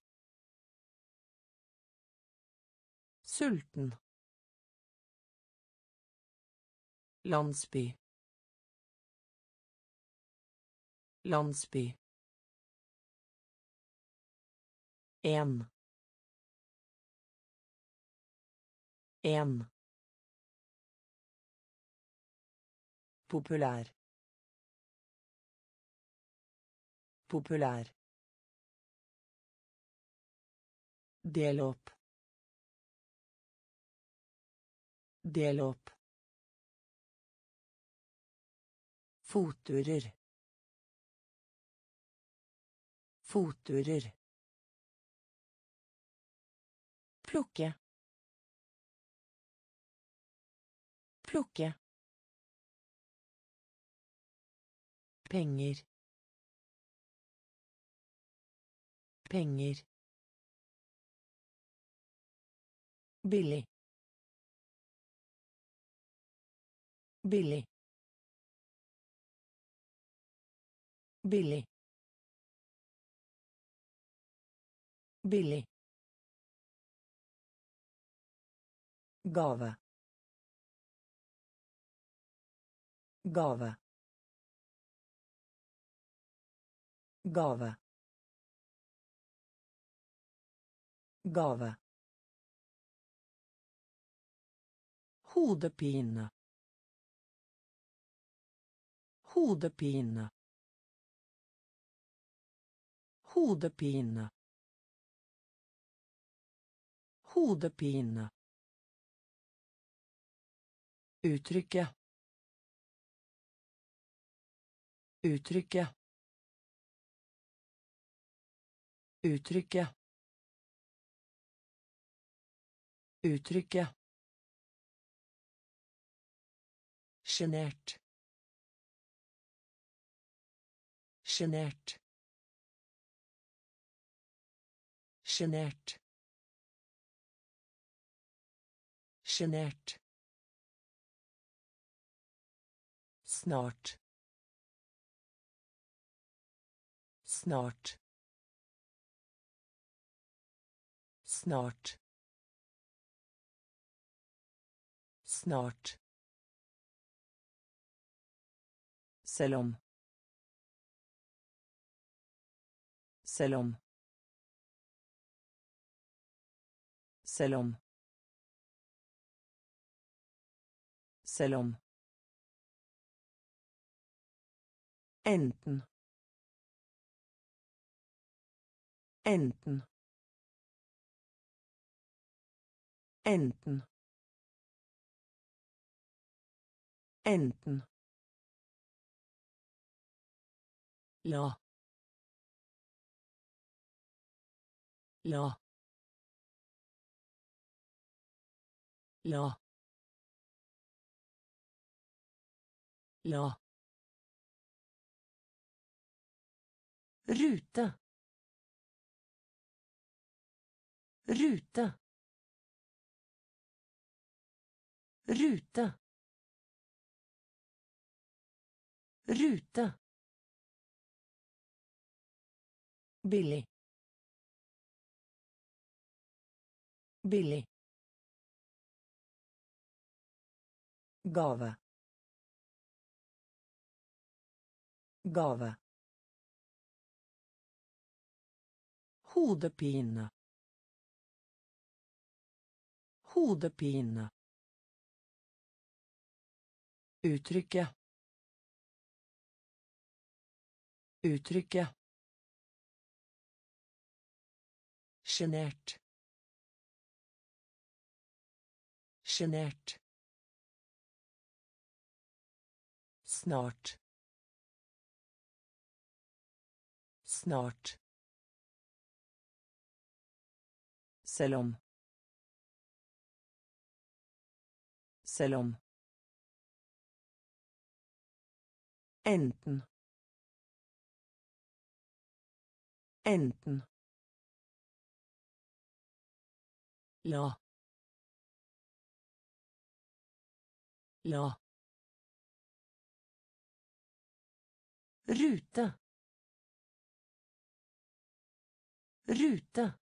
Sulten. Landsby. Landsby. En. En. Populær. Populær. Del opp. Del opp. Fotturer. Fotturer. Plukke. Plukke. Penger. Penger. Billig. Billig. Billig. Billig. Gave. Gave. Gave. Gave. Hodepine. Hodepine. Hodepine. Hodepine. Uttrykke. Uttrykke. Uttrykke. Uttrykke. Sjenert. Sjenert. Sjenert. Sjenert. Snart. Snart. Snart. Snart. Selv om. Selv om. Enten. Enten. Enten. Enten. La. La. La. La. Rute. Rute. Rute. Rute. Billig. Billig. Gave. Gave. Hodepine. Hodepine. Uttrykke. Uttrykke. Genert. Genert. Snart. Snart. Selom. Selom. Enten. Enten. La. La. Rute. Rute.